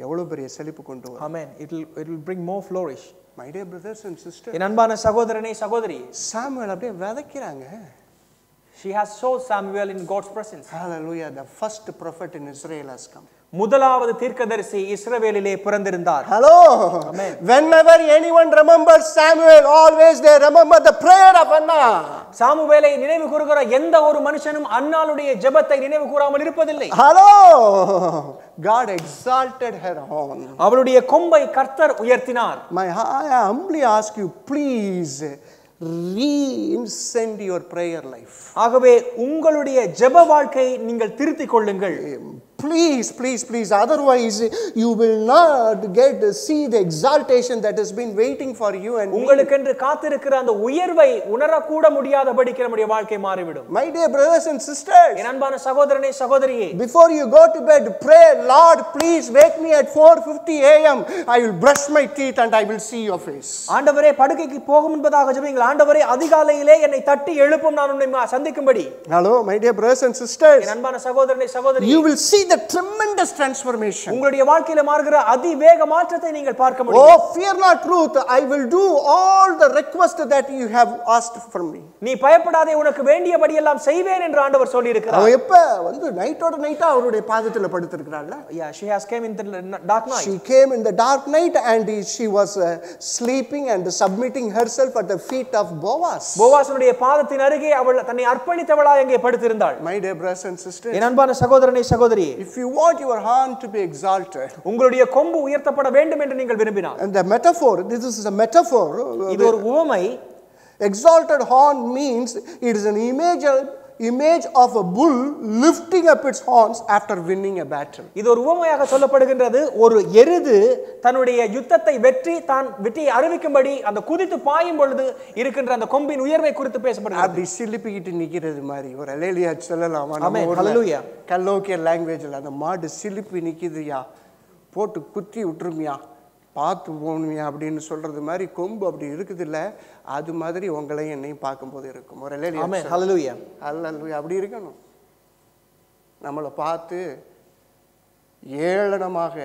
எவ்வளவு பெரிய செழிப்பு கொண்டு வரும் Amen. It will it will bring more flourish. My dear brothers and sister என் அன்பான சகோதரனே சகோதரி சாமுவேல் அப்படியே விதைக்கிறாங்க she has sowed Samuel in God's presence. Hallelujah the first prophet in Israel has come முதலாவது தீர்க்கதரிசி இஸ்ரவேலிலே பிறந்திருந்தார் hello whenever anyone remembers Samuel always they remember the prayer of Anna சாமுவேலை நினைவு கூறுகிற எந்த ஒரு மனுஷனும் அன்னாளுடைய ஜெபத்தை நினைவு கூறாமல் இருப்பதில்லை hello God exalted her on அவளுடைய கொம்பை கர்த்தர் உயர்த்தினார் my I humbly ask you please re-incend your prayer life ஆகவே உங்களுடைய ஜெப வாழ்க்கையை நீங்கள் திருத்திக் கொள்ளுங்கள் Please, please, please. Otherwise, you will not get to see the exaltation that has been waiting for you and me. உங்களுக்கென்று காத்திருக்கிற அந்த உயர்வை உணரக்கூட முடியாதபடிக்கு நம்முடைய வாழ்க்கை மாறிவிடும் My dear brothers and sisters, என் அன்பான சகோதரனே சகோதரியே before you go to bed, pray, Lord, please wake me at 4:50 a.m. I will brush my teeth and I will see your face. ஆண்டவரே படுக்கைக்கு போகும் என்பதாக ஜெபிங்கள் ஆண்டவரே அதிகாலையிலே என்னை தட்டி எழுப்பும் நான் உன்னை மா- சந்திக்கும்படி Hello, my dear brothers and sisters. என் அன்பான சகோதரனே சகோதரி You will see the tremendous transformation. உங்களுடைய வாழ்க்கையில மாறுகிற அதிவேக மாற்றத்தை நீங்கள் பார்க்க முடியும் Oh, fear not truth. I will do all the request that you have asked from me. நீ பயப்படாதே உனக்கு வேண்டியபடி எல்லாம் செய்வேன் என்று ஆண்டவர் சொல்லி இருக்கிறார் அவ எப்ப வந்து நைட்டோட நைட்டா அவருடைய பாதத்துல படுத்திருக்கிறாள்ல yeah she has came in the dark night She came in the dark night and she was uh, sleeping and submitting herself at the feet of Boaz. போவாசனுடைய பாதத்தின் அருகே அவள் தன்னை அர்ப்பணித்தவளா அங்கே படுத்திருந்தாள் My dear brothers and sisters, என் அன்பான சகோதரனை சகோதரி if you want your horn to be exalted, உங்களுடைய கொம்பு உயர்த்தப்பட வேண்டும் என்று நீங்கள் விரும்பினால் and the metaphor, this is a metaphor. இது ஒரு உவமை Exalted horn means it is an image, image of a bull lifting up its horns after winning a battle. இது ஒரு உவமையாக சொல்லப்படுகின்றது ஒரு எருது தன்னுடைய யுத்தத்தை வெற்றி தான் வெற்றியை அறிவிக்கும்படி அந்த குதித்து பாயும் பொழுது இருக்கின்ற அந்த கொம்பின் உயர்வை குறித்து பேசப்படுகிறது அப்படி சிலிப்பிக்கிட்டு நிக்கிறது மாதிரி ஒரு அலேலியா சொல்லலாமா. நம்ம ஊர்ல Hallelujah. கல்லோக்கிய லாங்குவேஜில் அந்த மாடு சிலிப்பி நிக்குதுயா போட்டு குத்தி விட்டுருமியா பார்த்து போகணுமியா அப்படின்னு சொல்றது மாதிரி கொம்பு அப்படி இருக்குது இல்ல அது மாதிரி உங்களையும் என்னையும் பார்க்கும்போது இருக்கும். ஒரு ஹalleluya. அல்ல அப்படி இருக்கணும். நம்மளை பார்த்து ஏளனமாக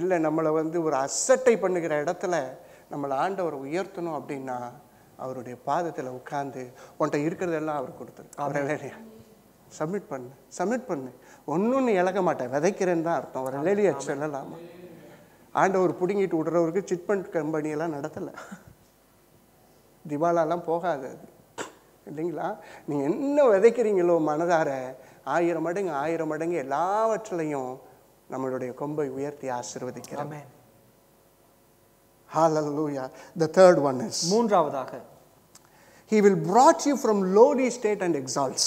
இல்லை நம்மளை வந்து ஒரு அசட்டை பண்ணுகிற இடத்துல நம்மளை ஆண்டவர் உயர்த்தணும் அப்படின்னா அவருடைய பாதத்தில் உட்கார்ந்து உன்கிட்ட இருக்கிறதெல்லாம் அவர் கொடுத்துரு. அவர் இல்லையா சப்மிட் பண்ணு. சப்மிட் பண்ணு. ஒன்றும் நீ இழக்க மாட்டேன். விதைக்கிறேன்னு தான் அர்த்தம். ஒரு இல்லையா சொல்லலாமா? ஆண்டவர் பிடுங்கிட்டு விடுறவருக்கு சிட் ஃபண்ட் கம்பெனியெல்லாம் நடத்தலை. திவாலாலாம் போகாது அது. இல்லைங்களா? நீங்கள் என்ன விதைக்கிறீங்களோ மனதார ஆயிரம் மடங்கு ஆயிரம் மடங்கு எல்லாவற்றிலையும் நம்மளுடைய கொம்பை உயர்த்தி ஆசீர்வதிக்கிறோம். Hallelujah. The third one is மூன்றாவதாக He will brought you from lowly state and exalts.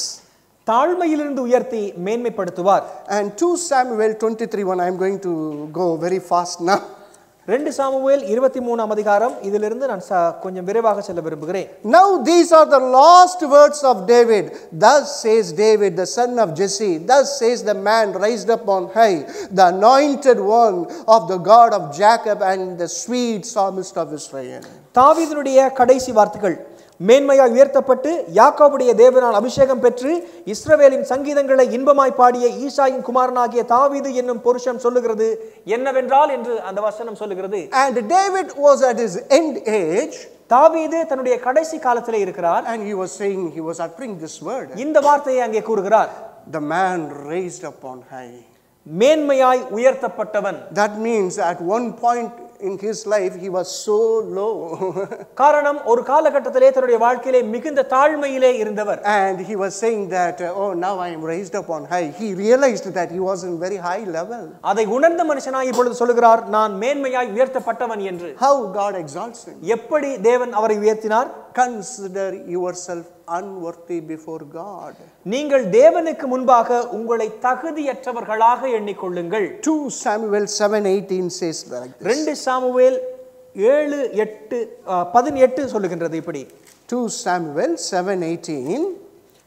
தாழ்மையிலிருந்து உயர்த்தி மேன்மைப்படுத்துவார் And 2 Samuel 23 1, I'm going to go very fast now. ரெண்டு சாமுவேல் இருபத்தி மூணாம் அதிகாரம் இதிலிருந்து நான் ச- கொஞ்சம் விரைவாக செல்ல விரும்புகிறேன் Now these are the last words of David. Thus says David, the son of Jesse. Thus says the man raised up on high, the anointed one of the God of Jacob and the sweet psalmist of Israel. தாவீதினுடைய கடைசி வார்த்தைகள் மேன்மையாய் உயர்த்தப்பட்டு யாக்கோபுடைய தேவனால் அபிஷேகம் பெற்று இஸ்ரவேலின் சங்கீதங்களை இன்பமாய் பாடிய ஈசாயின் குமாரனாகிய தாவீது என்னும் புருஷன் சொல்லுகிறது என்னவென்றால்? என்று அந்த வசனம் சொல்லுகிறது. And David was at his end age, தாவீது தன்னுடைய கடைசி காலத்திலே இருக்கிறார். And he was saying, he was uttering this word. இந்த வார்த்தையை அங்கே கூறுகிறார். The man raised on high. மேன்மையாய் உயர்த்தப்பட்டவன். That means at one point in his life, he was so low. காரணம் ஒரு காலகட்டத்திலே தன்னுடைய வாழ்க்கையிலே மிகுந்த தாழ்மையிலே இருந்தவர் and he was saying that, uh, oh, now I am raised up on high. He realized that he was in very high level. அதை உணர்ந்த மனுஷனாய் இப்பொழுது சொல்லுகிறார் நான் மேன்மையாய் உயர்த்தப்பட்டவன் என்று How God exalts him. எப்படி தேவன் அவரை உயர்த்தினார் Consider yourself unworthy before God. நீங்கள் தேவனுக்கு முன்பாக உங்களை தகுதியற்றவர்களாக எண்ணிக்கொள்ளுங்கள் 2 Samuel 7:18 says like this. ரெண்டு சாமுவேல் ஏழு எட்டு பதினெட்டு சொல்லுகின்றது இப்படி 2 Samuel 7:18.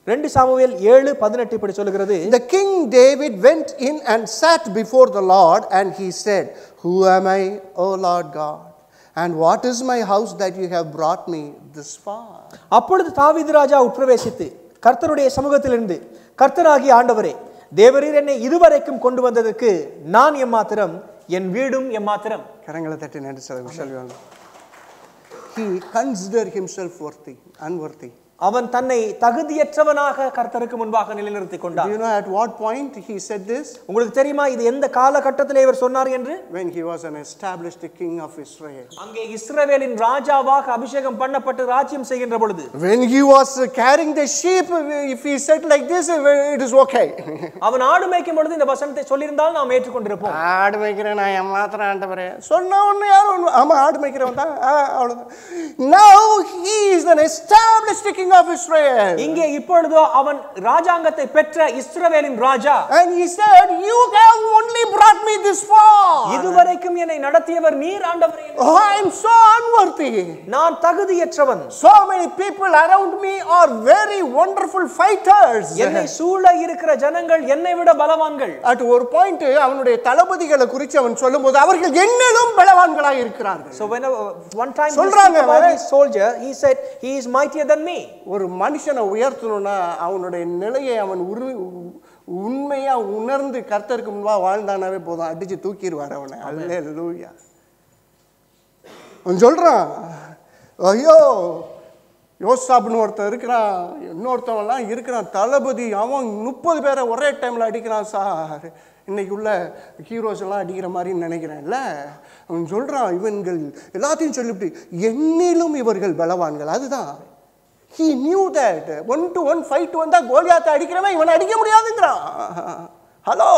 ரெண்டு சாமுவேல் ஏழு பதினெட்டு இப்படி சொல்லுகிறது The king David went in and sat before the Lord, and he said, Who am I, O Lord God? And what is my house that you have brought me this far? அப்பொழுது தாவீது ராஜா உட்பிரவேசித்து கர்த்தருடைய சமூகத்திலிருந்து கர்த்தராகிய ஆண்டவரே தேவரீர் என்னை இதுவரைக்கும் கொண்டு வந்ததற்கு நான் எம்மாத்திரம் என் வீடும் எம்மாத்திரம் கரங்களை தட்டி நன்றி sir Vishal He considered himself worthy, unworthy. அவன் தன்னை தகுதியற்றவனாக கர்த்தருக்கு முன்பாக நிலைநிறுத்திக் Do கொண்டான் you know at what point he said this? உங்களுக்கு தெரியுமா இது எந்த காலகட்டத்திலே இவர் சொன்னார் என்று When he was an established king of Israel. அங்கே இஸ்ரவேலின் ராஜாவாக அபிஷேகம் பண்ணப்பட்டு ராஜ்யம் செய்கின்ற பொழுது When he was carrying the sheep, if he said like this, it is okay. அவன் ஆடு மேய்க்கும் பொழுது இந்த வசனத்தை சொல்லியிருந்தால் நாம் ஏற்றுக்கொண்டிருப்போம் ஆடு மேய்க்கிறேன் நான் ஏமாத்திரம் ஆண்டவரே சொன்ன ஒன்று யாரும் ஆமாம் ஆடு மேய்க்கிறவன் தான் ஆ, அவ்வளவுதான் Now he is an established king of Israel. இங்கே இப்பொழுதோ அவன் ராஜாங்கத்தை பெற்ற இஸ்ரவேலின் ராஜா And he said, You have only brought me this far. இதுவரைக்கும் என்னை நடத்தியவர் நீர் ஆண்டவரே Oh, I am so unworthy. நான் தகுதியற்றவன் So many people around me are very wonderful fighters. என்னை சூழ இருக்கிற ஜனங்கள் என்னை விட பலவான்கள் அட் ஒரு பாயிண்ட் அவனுடைய தளபதிகளை குறித்து அவன் சொல்லும்போது அவர்கள் என்னிலும் பலவான்களாக இருக்கிறார்கள் So when uh, one time he சொல்றாங்க spoke about அவன். his soldier, he said, he is mightier than me. ஒரு மனுஷனை உயர்த்தணும்னா அவனுடைய நிலையை அவன் உரு உண்மையா உணர்ந்து கர்த்தருக்கு முன்பா வாழ்ந்தானாவே போதும். அடிச்சு தூக்கிடுவார் அவனை. அல்லேலூயா. அவன் சொல்றான் ஐயோ யோசாப்னு ஒருத்தன் இருக்கிறான். இன்னொருத்தவன்லாம் இருக்கிறான். தளபதி அவன் முப்பது பேரை ஒரே டைமில் அடிக்கிறான் சார். இன்னைக்கு உள்ள ஹீரோஸ் எல்லாம் அடிக்கிற மாதிரின்னு நினைக்கிறேன்ல. அவன் சொல்றான் இவன்கள் எல்லாத்தையும் சொல்லிவிட்டு என்னிலும் இவர்கள் பலவான்கள். அதுதான். He knew that one to one fight வந்தா கோலியாத்தை அடிக்கிறவன் இவனை அடிக்க முடியாதுங்கிறான் hello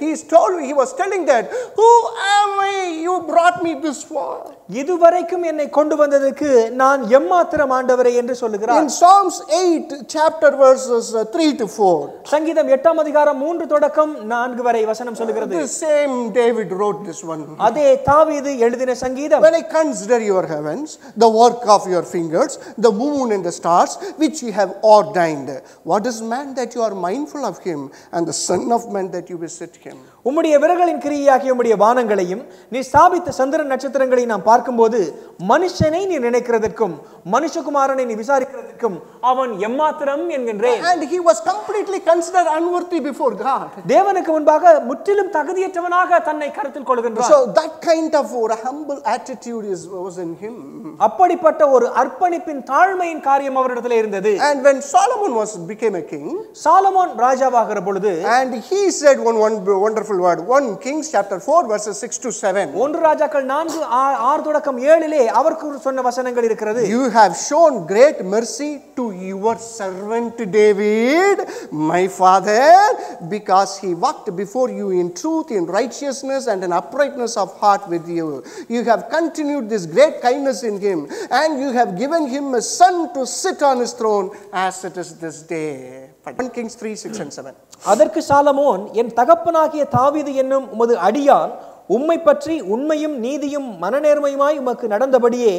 he is told he was telling that who am i you brought me this far இதுவரைக்கும் என்னை கொண்டு வந்ததுக்கு நான் எம்மாத்திரம் ஆண்டவரே என்று சொல்லுகிறார் in psalms 8 chapter verses uh, 3 to 4 சங்கீதம் எட்டாம் அதிகாரம் மூன்று தொடக்கம் நான்கு வரை வசனம் சொல்லுகிறது the same david wrote this one அதே தாவீது எழுதின சங்கீதம் when i consider your heavens the work of your fingers the moon and the stars which you have ordained what is man that you are mindful of him and the son of man that you visit him உம்முடைய விரல்களின் கிரியாகிய உம்முடைய வானங்களையும் நீ ஸ்தாபித்த சந்திர நட்சத்திரங்களை நாம் பார்க்கும்போது மனுஷனை நீ நினைக்கிறதற்கும் மனுஷகுமாரனை நீ விசாரிக்கிறதற்கும் அவன் எம்மாத்திரம் என்கின்றேன். And he was completely considered unworthy before god. தேவனுக்கு முன்பாக முற்றிலும் தகுதியற்றவனாக தன்னை கருத்தில் கொள்கின்றான். So that kind of ஒரு humble attitude is, was in him. அப்படிப்பட்ட ஒரு அர்ப்பணிப்பின் தாழ்மையின் காரியம் அவரிடத்தில் இருந்தது. And when Solomon was became a king, Solomon ராஜாவாகிற பொழுது and he said one, one wonderful wonderful word. 1 Kings chapter 4, verses 6 to 7. ஒன்று ராஜாக்கள் நான்கு ஆ- ஆறு தொடக்கம் ஏழிலே அவருக்கு சொன்ன வசனங்கள் இருக்கிறது You have shown great mercy to your servant David, my father, because he walked before you in truth, in righteousness, and in uprightness of heart with you. You have continued this great kindness in him, and you have given him a son to sit on his throne as it is this day. 1 Kings 3 6 and 7. அதற்கு Solomon என் தகப்பனாகிய தாவீது என்னும் உமது அடியான் உம்மை பற்றி உண்மையும் நீதியும் மனநேர்மையுமாய் உமக்கு நடந்தபடியே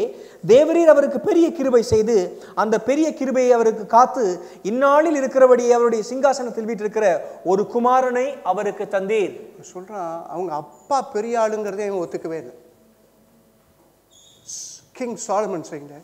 தேவரீர் அவருக்கு பெரிய கிருபை செய்து அந்த பெரிய கிருபையை அவருக்கு காத்து இந்நாளில் இருக்கிறபடியே அவருடைய சிங்காசனத்தில் வீற்றிருக்கிற ஒரு குமாரனை அவருக்கு தந்தீர். சொல்றான் அவங்க அப்பா பெரிய ஆளுங்கிறதே இவன் ஒத்துக்கவே இல்லை. கிங் சாலமன் செய்யுங்க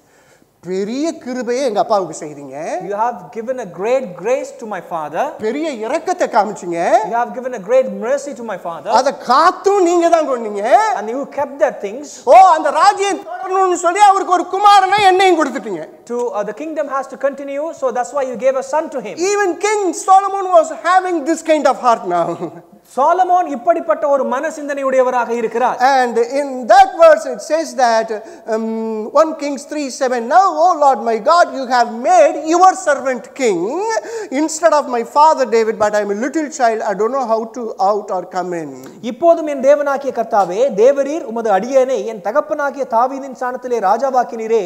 பெரிய கிருபையை எங்க அப்பாவுக்கு செய்தீங்க You have given a great grace to my father. பெரிய இரக்கத்தை காமிச்சீங்க You have given a great mercy to my father. அதை காத்தும் நீங்க தான் கொண்டீங்க And you kept that things. ஓ அந்த ராஜ்யம் தொடரணும்னு சொல்லி அவருக்கு ஒரு குமாரனை என்னையும் கொடுத்துட்டீங்க To uh, the kingdom has to continue, so that's why you gave a son to him. Even king Solomon was having this kind of heart now Solomon இப்படிப்பட்ட ஒரு மன சிந்தனையுடையவராக இருக்கிறார் And in that verse, it says that um, 1 Kings 3 7 Now, O Lord my God, you have made your servant king instead of my father David, but I am a little child. I don't know how to out or come in. இப்போதும் என் தேவனாகிய கர்த்தாவே தேவரீர் உமது அடியேனை என் தகப்பனாகிய தாவீதின் சாணத்திலே ராஜாவாக்கினீரே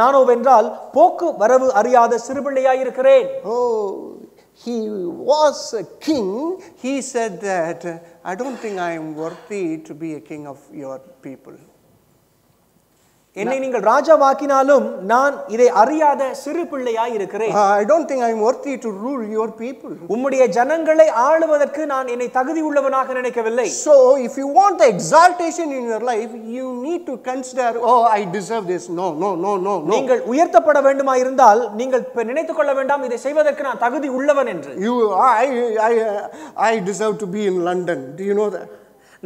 நானோ வென்றால் போக்கு வரவு அறியாத சிறுபிள்ளையாயிருக்கிறேன் Oh, he was a king. He said that I don't think I am worthy to be a king of your people. என்னை நீங்கள் ராஜாவாக்கினாலும் நான் இதை அறியாத சிறு பிள்ளையாய் இருக்கிறேன் Uh, I don't think I am worthy to rule your people. உம்முடைய ஜனங்களை ஆளுவதற்கு நான் என்னை தகுதி உள்ளவனாக நினைக்கவில்லை So, if you want the exaltation in your life, you need to consider, oh, I deserve this. No, no, no, no, no. நீங்கள் உயர்த்தப்பட வேண்டுமா இருந்தால் நீங்கள் இப்ப நினைத்துக் கொள்ள வேண்டாம் இதை செய்வதற்கு நான் தகுதி உள்ளவன் என்று You, I, I, uh, I deserve to be in London. Do you know that?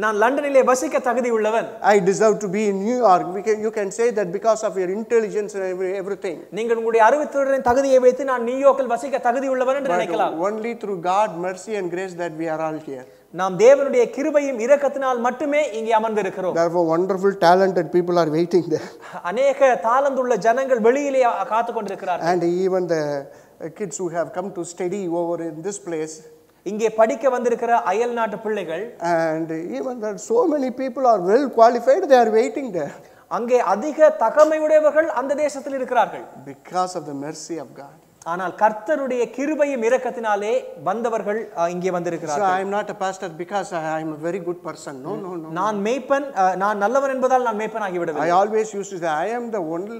நான் லண்டனிலே வசிக்க தகுதி உள்ளவன் New York. We can, you can say that because of your intelligence and every, everything. நீங்கள் உங்களுடைய அறிவுத்திறனின் தகுதியை வைத்து நான் நியூயார்க்கில் வசிக்க தகுதி உள்ளவன் என்று நினைக்கலாம் only through God, mercy, and grace that we are all here. நாம் தேவனுடைய கிருபையும் இரக்கத்தினால் மட்டுமே இங்கே அமர்ந்திருக்கிறோம் Therefore, wonderful, talented people are waiting there. அநேக தாளந்துள்ள ஜனங்கள் வெளியிலே காத்து கொண்டிருக்கிறார்கள் And even the uh, kids who have come to study over in this place. இங்கே படிக்க வந்திருக்கிற அயல் நாட்டு பிள்ளைகள் And even that so many people are well qualified, they are waiting there. அங்கே அதிக தகமையுடையவர்கள் அந்த தேசத்தில் இருக்கிறார்கள் Because of the mercy of God. ஆனால் கர்த்தருடைய கிருபையும் இரக்கத்தினாலே வந்தவர்கள் இங்கே So வந்திருக்கிறார்கள் I am not a pastor because I am a very good person. No, no, no. நான் மேய்ப்பன் நான் நல்லவன் என்பதால் நான் மேய்ப்பன் I always used to say, I am the only,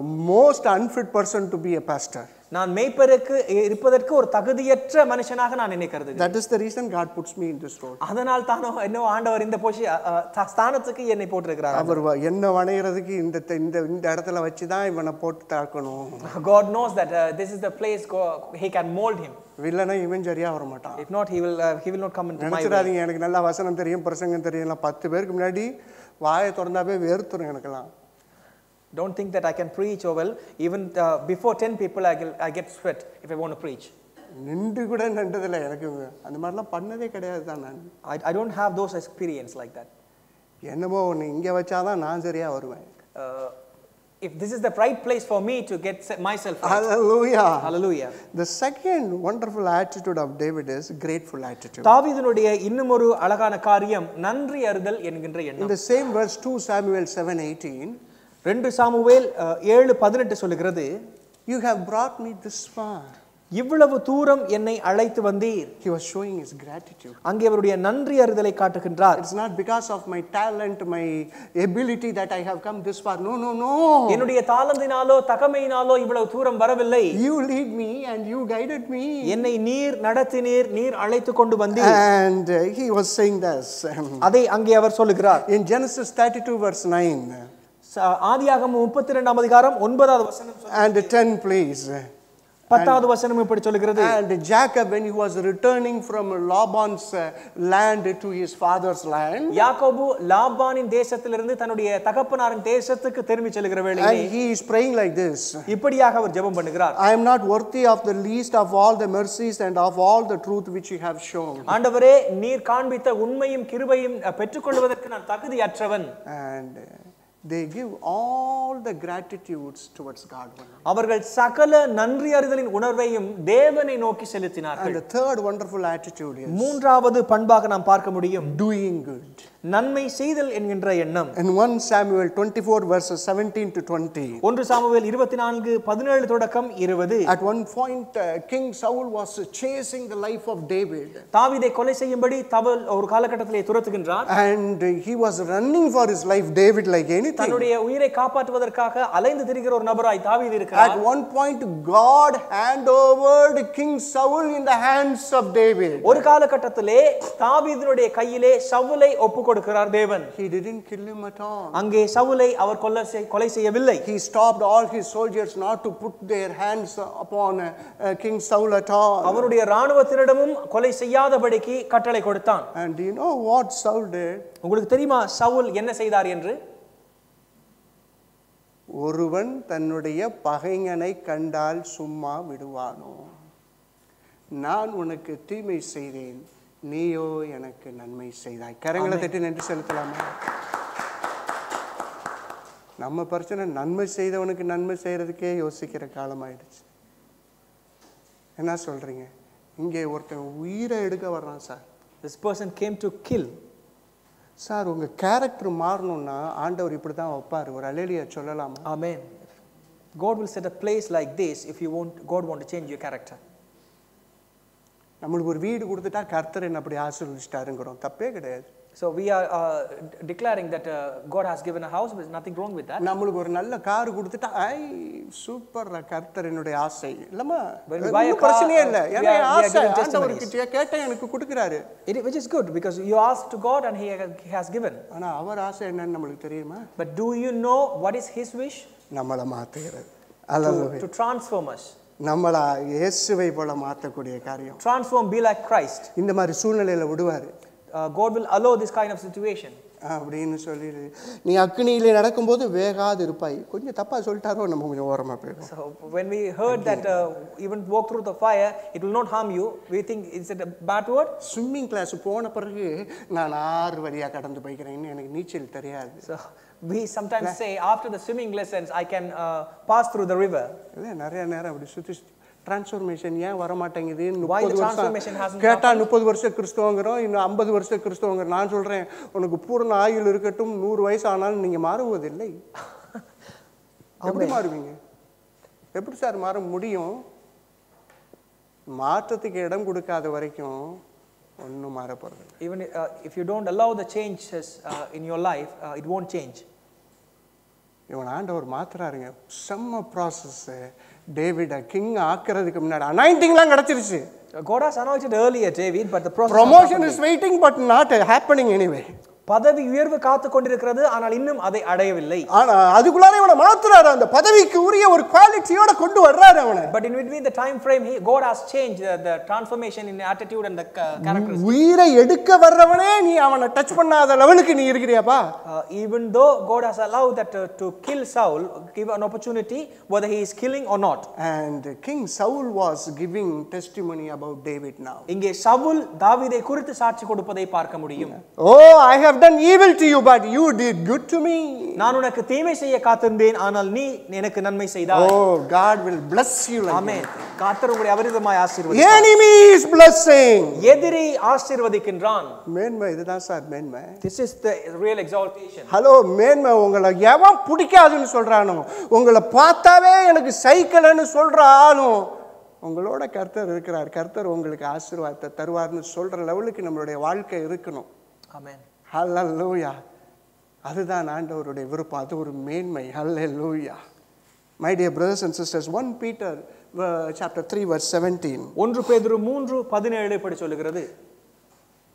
the most unfit person to be a pastor. நான் மேய்ப்பருக்கு இருப்பதற்கு ஒரு தகுதியற்ற மனுஷனாக நான் கருதுகிறேன் That is the reason God puts me in this role. அதனால் தானோ என்னோ ஆண்டவர் இந்த த- ஸ்தானத்துக்கு என்னை போட்டிருக்கிறார் அவர் என்ன வணைகிறதுக்கு இந்த த- இந்த இந்த இடத்துல வச்சு தான் இவனை போட்டு தாக்கணும் God knows that uh, this is the place go, he can mold him. இல்லைன்னா இவன் சரியா வர மாட்டான் If not, he will uh, he will not come into my way. நினைச்சிடாதீங்க எனக்கு நல்லா வசனம் தெரியும் பிரசங்கம் தெரியும் பத்து பேருக்கு முன்னாடி வாயை திறந்தாவே வேர்த்துரும் எனக்கெல்லாம் Don't think that I can preach or well. Even uh, before 10 people, I get, I get sweat if I want to preach. நின்று கூட நின்றதில்லை எனக்கு அந்த மாதிரிலாம் பண்ணதே கிடையாது தான் நான் I, I don't have those experience like that. என்னமோ ஒன்று இங்கே வச்சாதான் நான் சரியா வருவேன் Uh, if this is the right place for me to get se- myself right. Hallelujah. Hallelujah. The second wonderful attitude of David is grateful attitude. தாவீதினுடைய இன்னும் ஒரு அழகான காரியம் நன்றி அறிதல் என்கின்ற In எண்ணம் the same verse 2 Samuel 7:18, ரெண்டு சாமுவேல் ஏழு பதினெட்டு சொல்லுகிறது you have brought me this far. இவ்வளவு தூரம் என்னை அழைத்து வந்தீர் He was showing his gratitude. அங்கே அவருடைய நன்றி அறிதலை காட்டுகின்றார் It's not because of my talent, my ability that I have come this far. No, no, no. என்னுடைய தாளந்தினாலோ தகமையினாலோ இவ்வளவு தூரம் வரவில்லை You lead me and you guided me. என்னை நீர் நடத்தினீர் நீர் அழைத்து கொண்டு வந்தீர் And uh, he was saying this um, அதை அங்கே அவர் சொல்லுகிறார் in Genesis 32, verse 9 ச- ஆதியாகமம் முப்பத்தி ரெண்டாம் அதிகாரம் ஒன்பதாவது வசனம் and 10, please. பத்தாவது வசனம் இப்படி சொல்லுகிறது And Jacob, when he was returning from Laban's uh, land to his father's land, யாக்கோபு லாபானின் தேசத்திலிருந்து தன்னுடைய தகப்பனாரின் தேசத்துக்கு திரும்பி செல்கிற வேளையிலே and he is praying like this இப்படியாக அவர் ஜெபம் பண்ணுகிறார் I am not worthy of the least of all the mercies and of all the truth which you have shown. ஆண்டவரே நீர் காண்பித்த உண்மையும் கிருபையும் பெற்றுக்கொள்வதற்கு நான் தகுதியற்றவன் And uh, they give all the gratitudes towards God. only. அவர்கள் சகல நன்றி அறிதலின் உணர்வையும் தேவனை நோக்கி செலுத்தினார்கள் And the third wonderful attitude is மூன்றாவது பண்பாக நாம் பார்க்க முடியும் doing good. நன்மை செய்தல் என்கின்ற எண்ணம் In 1 Samuel 24, verses 17 to 20, ஒன்று சாமுவேல் இருபத்தி நான்கு பதினேழு தொடக்கம் இருபது at one point, uh, King Saul was chasing the life of David. தாவீதை கொலை செய்யும்படி தவல் ஒரு காலகட்டத்திலே துரத்துகின்றார் And he was running for his life, David, like anything. தன்னுடைய உயிரை காப்பாற்றுவதற்காக அலைந்து திரிகிற ஒரு நபராய் தாவீது At இருக்கிறார் one point, God hand over King Saul in the hands of David. ஒரு காலகட்டத்திலே தாவீதினுடைய கையிலே சவுலை ஒப்பு கொடுக்கிறார் தேவன் He didn't kill him at all. அங்கே சவுலை அவர் செய்- கொலை செய்யவில்லை He stopped all his soldiers not to put their hands upon uh, uh, King Saul at all. அவருடைய ராணுவத்தினிடமும் கொலை செய்யாதபடிக்கு கட்டளை கொடுத்தான் And do you know what Saul did? உங்களுக்கு தெரியுமா சவுல் என்ன செய்தார் என்று ஒருவன் தன்னுடைய பகைஞனை கண்டால் சும்மா விடுவானோ நான் உனக்கு தீமை செய்தேன் நீயோ எனக்கு நன்மை செய்தாய். கரங்களை தட்டி நன்றி செலுத்தலாமா. நம்ம பிரச்சனை நன்மை செய்தவனுக்கு நன்மை செய்யறதுக்கே யோசிக்கிற காலம் ஆயிடுச்சு என்ன சொல்றீங்க? இங்கே ஒருத்தன் உயிரை எடுக்க வர்றான் sir. This person came to kill. Sir உங்க கேரக்டர் மாறணும்னா ஆண்டவர் இப்படி தான் வைப்பார். ஒரு அலேலியா சொல்லலாமா? Amen. God will set a place like this if you want god want to change your character. நம்மளுக்கு ஒரு வீடு கொடுத்துட்டா கர்த்தர் என்ன அப்படி ஆசீர்வதிச்சிட்டாருங்கிறோம் தப்பே கிடையாது so we are uh, d- declaring that uh, god has given a house there's nothing wrong with that நம்மளுக்கு ஒரு நல்ல கார் கொடுத்துட்டா ஐ சூப்பர் கர்த்தர் என்னுடைய ஆசை இல்லம்மா When we buy a ஒண்ணும் பிரச்சனையே car, இல்லை we ஏன்னா are- என் we are ஆசை giving ஆண்டவருக்கு கேட்டேன் எனக்கு கொடுக்குறாரு it, which is good because you ask to god and he ha- he has given ஆனா அவர் ஆசை என்னன்னு நம்மளுக்கு தெரியுமா but do you know what is his wish நம்மளை மாத்துகிறது to, அல்லது to transform us நம்மளை இயேசுவை போல மாற்றக்கூடிய காரியம். Transform be like christ. இந்த மாதிரி சூழ்நிலையில விடுவாரு. Uh, god will allow this kind of situation. அப்படின்னு சொல்லி நீ அக்னியிலே நடக்கும்போது வேகாது இருப்பாய். கொஞ்சம் தப்பா சொல்லிட்டாரோ நம்ம கொஞ்சம் ஓரமா போயிடும். So when we heard that uh, even walk through the fire, it will not harm you. We think is it a bad word? Swimming class போன பிறகு நான் ஆறு வழியா கடந்து போய்க்கிறேன்னு எனக்கு நீச்சல் தெரியாது. So we sometimes say after the swimming lessons, I can uh, pass through the river. இல்லை நிறைய நேரம் அப்படி சுற்றி டிரான்ஸ்ஃபர்மேஷன் ஏன் வர மாட்டேங்குது முப்பது transformation வருஷம் hasn't கேட்டா முப்பது வருஷம் கிறிஸ்தவங்கிறோம் இன்னும் ஐம்பது வருஷம் கிறிஸ்தவங்கிறோம். நான் சொல்றேன் உனக்கு பூர்ண ஆயுள் இருக்கட்டும் நூறு வயசு ஆனாலும் நீங்க மாறுவதில்லை. எப்படி மாறுவீங்க? எப்படி சார் மாற முடியும்? மாற்றத்துக்கு இடம் கொடுக்காத வரைக்கும் ஒன்றும் மாற போறது இல்ல. Even uh, if you don't allow the changes uh, in your life, uh, it won't change. இவன் ஆண்டவர் மாத்துறாருங்க செம்ம ப்ராசஸ் டேவிட கிங் ஆக்குறதுக்கு முன்னாடி அனாயிண்டிங்லாம் கிடைச்சிருச்சு God has anointed earlier David, but the process. has promotion is waiting but not happening anyway. பதவி உயர்வு காத்து கொண்டிருக்கிறது ஆனால் இன்னும் அதை அடையவில்லை ஆனா அதுக்குள்ளார இவனை மாத்துறாரு அந்த பதவிக்கு உரிய ஒரு குவாலிட்டியோட கொண்டு வர்றாரு அவனை between the time frame, he, God has changed uh, the transformation in attitude and the uh, character. உயிரை எடுக்க வர்றவனே நீ அவனை டச் பண்ணாத லெவலுக்கு நீ இருக்கிறியாப்பா Uh, even though God has allowed that uh, to kill Saul, give an opportunity whether he is killing or not. and king saul was giving testimony about david now இங்கே சவுல் தாவீதை குறித்து சாட்சி கொடுப்பதை பார்க்க முடியும் oh i have done evil to you but you did good to me. நான் உனக்கு தீமை செய்ய காத்திருந்தேன் ஆனால் நீ எனக்கு நன்மை செய்தாய். Oh god will bless you like ஆமென். கர்த்தர் உங்களை அபரிதமாய் that. ஆசீர்வதி enemy is blessing. எதிரி ஆசீர்வதிக்கின்றான். மேன்மை இதுதான் சார் மேன்மை. This is the real exaltation. Hello மேன்மை உங்களை எவன் பிடிக்காதுன்னு சொல்றானோ உங்களை பார்த்தாவே எனக்கு சைக்கிள்னு சொல்ற ஆளும் உங்களோட கர்த்தர் இருக்கிறார். கர்த்தர் உங்களுக்கு ஆசீர்வாதத்தை தருவார்னு சொல்ற லெவலுக்கு நம்மளுடைய வாழ்க்கை இருக்கணும். ஆமென். ஹல்லூயா அதுதான் ஆண்டவருடைய விருப்பம். அது ஒரு மேன்மை. Hallelujah my dear brothers and sisters one Peter chapter three verse seventeen ஒன்று பேதுரு மூன்று பதினேழு படி சொல்லுகிறது.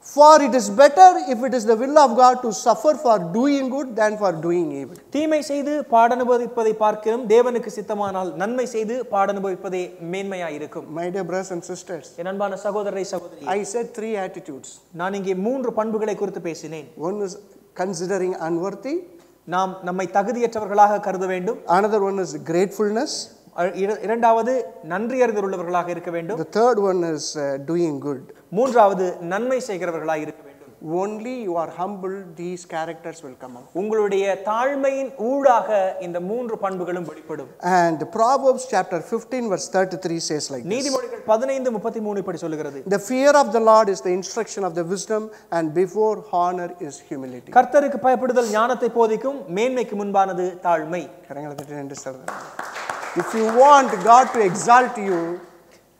For it is better if it is the will of God to suffer for doing good than for doing evil. தீமை செய்து பாடனுபவிப்பதை பார்க்கிறோம் தேவனுக்கு சித்தமானால் நன்மை செய்து பாடனுபவிப்பதே மேன்மையாய் இருக்கும் My dear brothers and sisters, என் அன்பான சகோதரரை சகோதரி I said three attitudes. நான் இங்கே மூன்று பண்புகளை குறித்து பேசினேன் One is considering unworthy, நாம் நம்மை தகுதியற்றவர்களாக கருத வேண்டும் another one is gratefulness, இரண்டாவது நன்றி அறிதலுள்ளவர்களாக இருக்க வேண்டும் the third one is uh, doing good. மூன்றாவது நன்மை செய்கிறவர்களாக இருக்க வேண்டும் Only you are humble, these characters will come out. உங்களுடைய தாழ்மையின் ஊடாக இந்த மூன்று பண்புகளும் வெளிப்படும் And Proverbs chapter 15, verse 33 says like this நீதிமொழிகள் பதினைந்து முப்பத்தி மூணு இப்படி சொல்லுகிறது The fear of the Lord is the instruction of the wisdom, and before honor is humility. கர்த்தருக்கு பயப்படுதல் ஞானத்தை போதிக்கும் மேன்மைக்கு முன்பானது தாழ்மை கரங்களை தட்டி நன்றி சொல்றேன். If you want God to exalt you,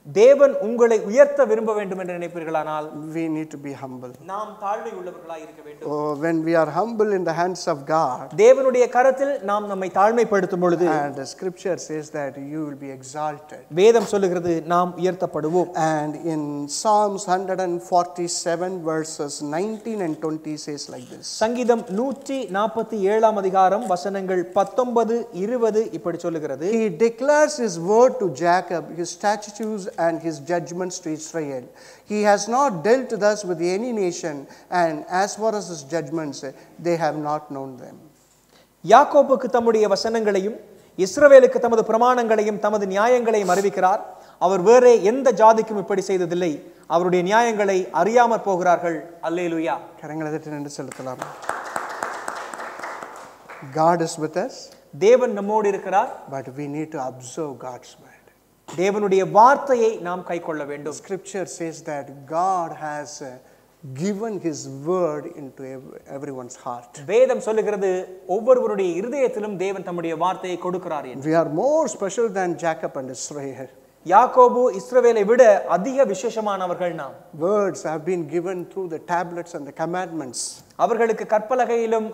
தேவன் உங்களை உயர்த்த விரும்ப வேண்டும் என்று நினைப்பீர்களானால் we need to be humble. நாம் தாழ்மை உள்ளவர்களாக இருக்க வேண்டும் Oh, when we are humble in the hands of God, தேவனுடைய கரத்தில் நாம் நம்மை தாழ்மைப்படுத்தும் பொழுது and the scripture says that you will be exalted. வேதம் சொல்லுகிறது நாம் உயர்த்தப்படுவோம் And in Psalms 147, verses 19 and 20 says like this சங்கீதம் நூற்றி நாற்பத்தி ஏழாம் அதிகாரம் வசனங்கள் பத்தொன்பது இருபது இப்படி சொல்லுகிறது He declares his word to Jacob, his statutes and his judgments to Israel. He has not dealt thus with any nation, and as far as his judgments, they have not known them. யாக்கோப்புக்கு தம்முடைய வசனங்களையும் இஸ்ரவேலுக்கு தமது பிரமாணங்களையும் தமது நியாயங்களையும் அறிவிக்கிறார். அவர் வேறே எந்த ஜாதிக்கும் இப்படி செய்ததில்லை. அவருடைய நியாயங்களை அறியாமற் போகிறார்கள். அல்லேலுயா. கரங்களை தட்டி நின்று செலுத்தலாம். God is with us, தேவன் நம்மோடு இருக்கிறார். But we need to observe God's word. தேவனுடைய வார்த்தையை நாம் கைக்கொள்ள வேண்டும் says that God has uh, given his word into ev- everyone's heart. வேதம் சொல்லுகிறது ஒவ்வொருவருடைய இருதயத்திலும் தேவன் தம்முடைய வார்த்தையை கொடுக்கிறார் We are more special than Jacob and Israel. யாக்கோபு இஸ்ரவேலை விட அதிக விசேஷமானவர்கள் நாம் Words have been given through the tablets and the commandments. அவர்களுக்கு கற்பலகையிலும்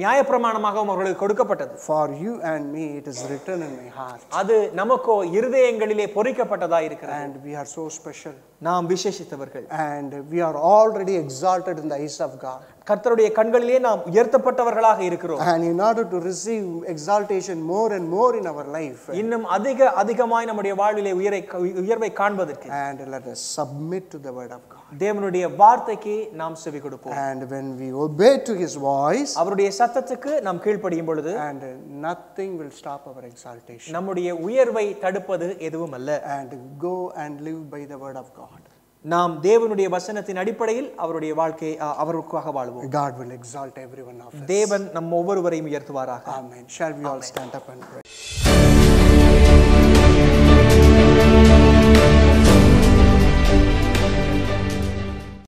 நியாயப்பிரமாணமாகவும் அவர்களுக்கு கொடுக்கப்பட்டது For you and me, it is written in my heart. அது நமக்கோ இருதயங்களிலே பொறிக்கப்பட்டதா இருக்கிறது And we are so special. நாம் விசேஷித்தவர்கள் And we are already exalted in the eyes of God. கர்த்தருடைய கண்களிலே நாம் உயர்த்தப்பட்டவர்களாக இருக்கிறோம் And in order to receive exaltation more and more in our life, இன்னும் அதிக அதிகமாய் நம்முடைய வாழ்விலே உயரை உயர்வை காண்பதற்கு and let us submit to the word of God. தேவனுடைய வார்த்தைக்கு நாம் செவி கொடுப்போம் And when we obey to his voice, அவருடைய சத்தத்துக்கு நாம் கீழ்ப்படியும் பொழுது and nothing will stop our exaltation. நம்முடைய உயர்வை தடுப்பது எதுவும் அல்ல And go and live by the word of God. நாம் தேவனுடைய வசனத்தின் அடிப்படையில் அவருடைய வாழ்க்கையை அவருக்காக வாழ்வோம் God will exalt every one of us. தேவன் நம் ஒவ்வொருவரையும் உயர்த்துவாராக Amen. Shall we all stand up and pray?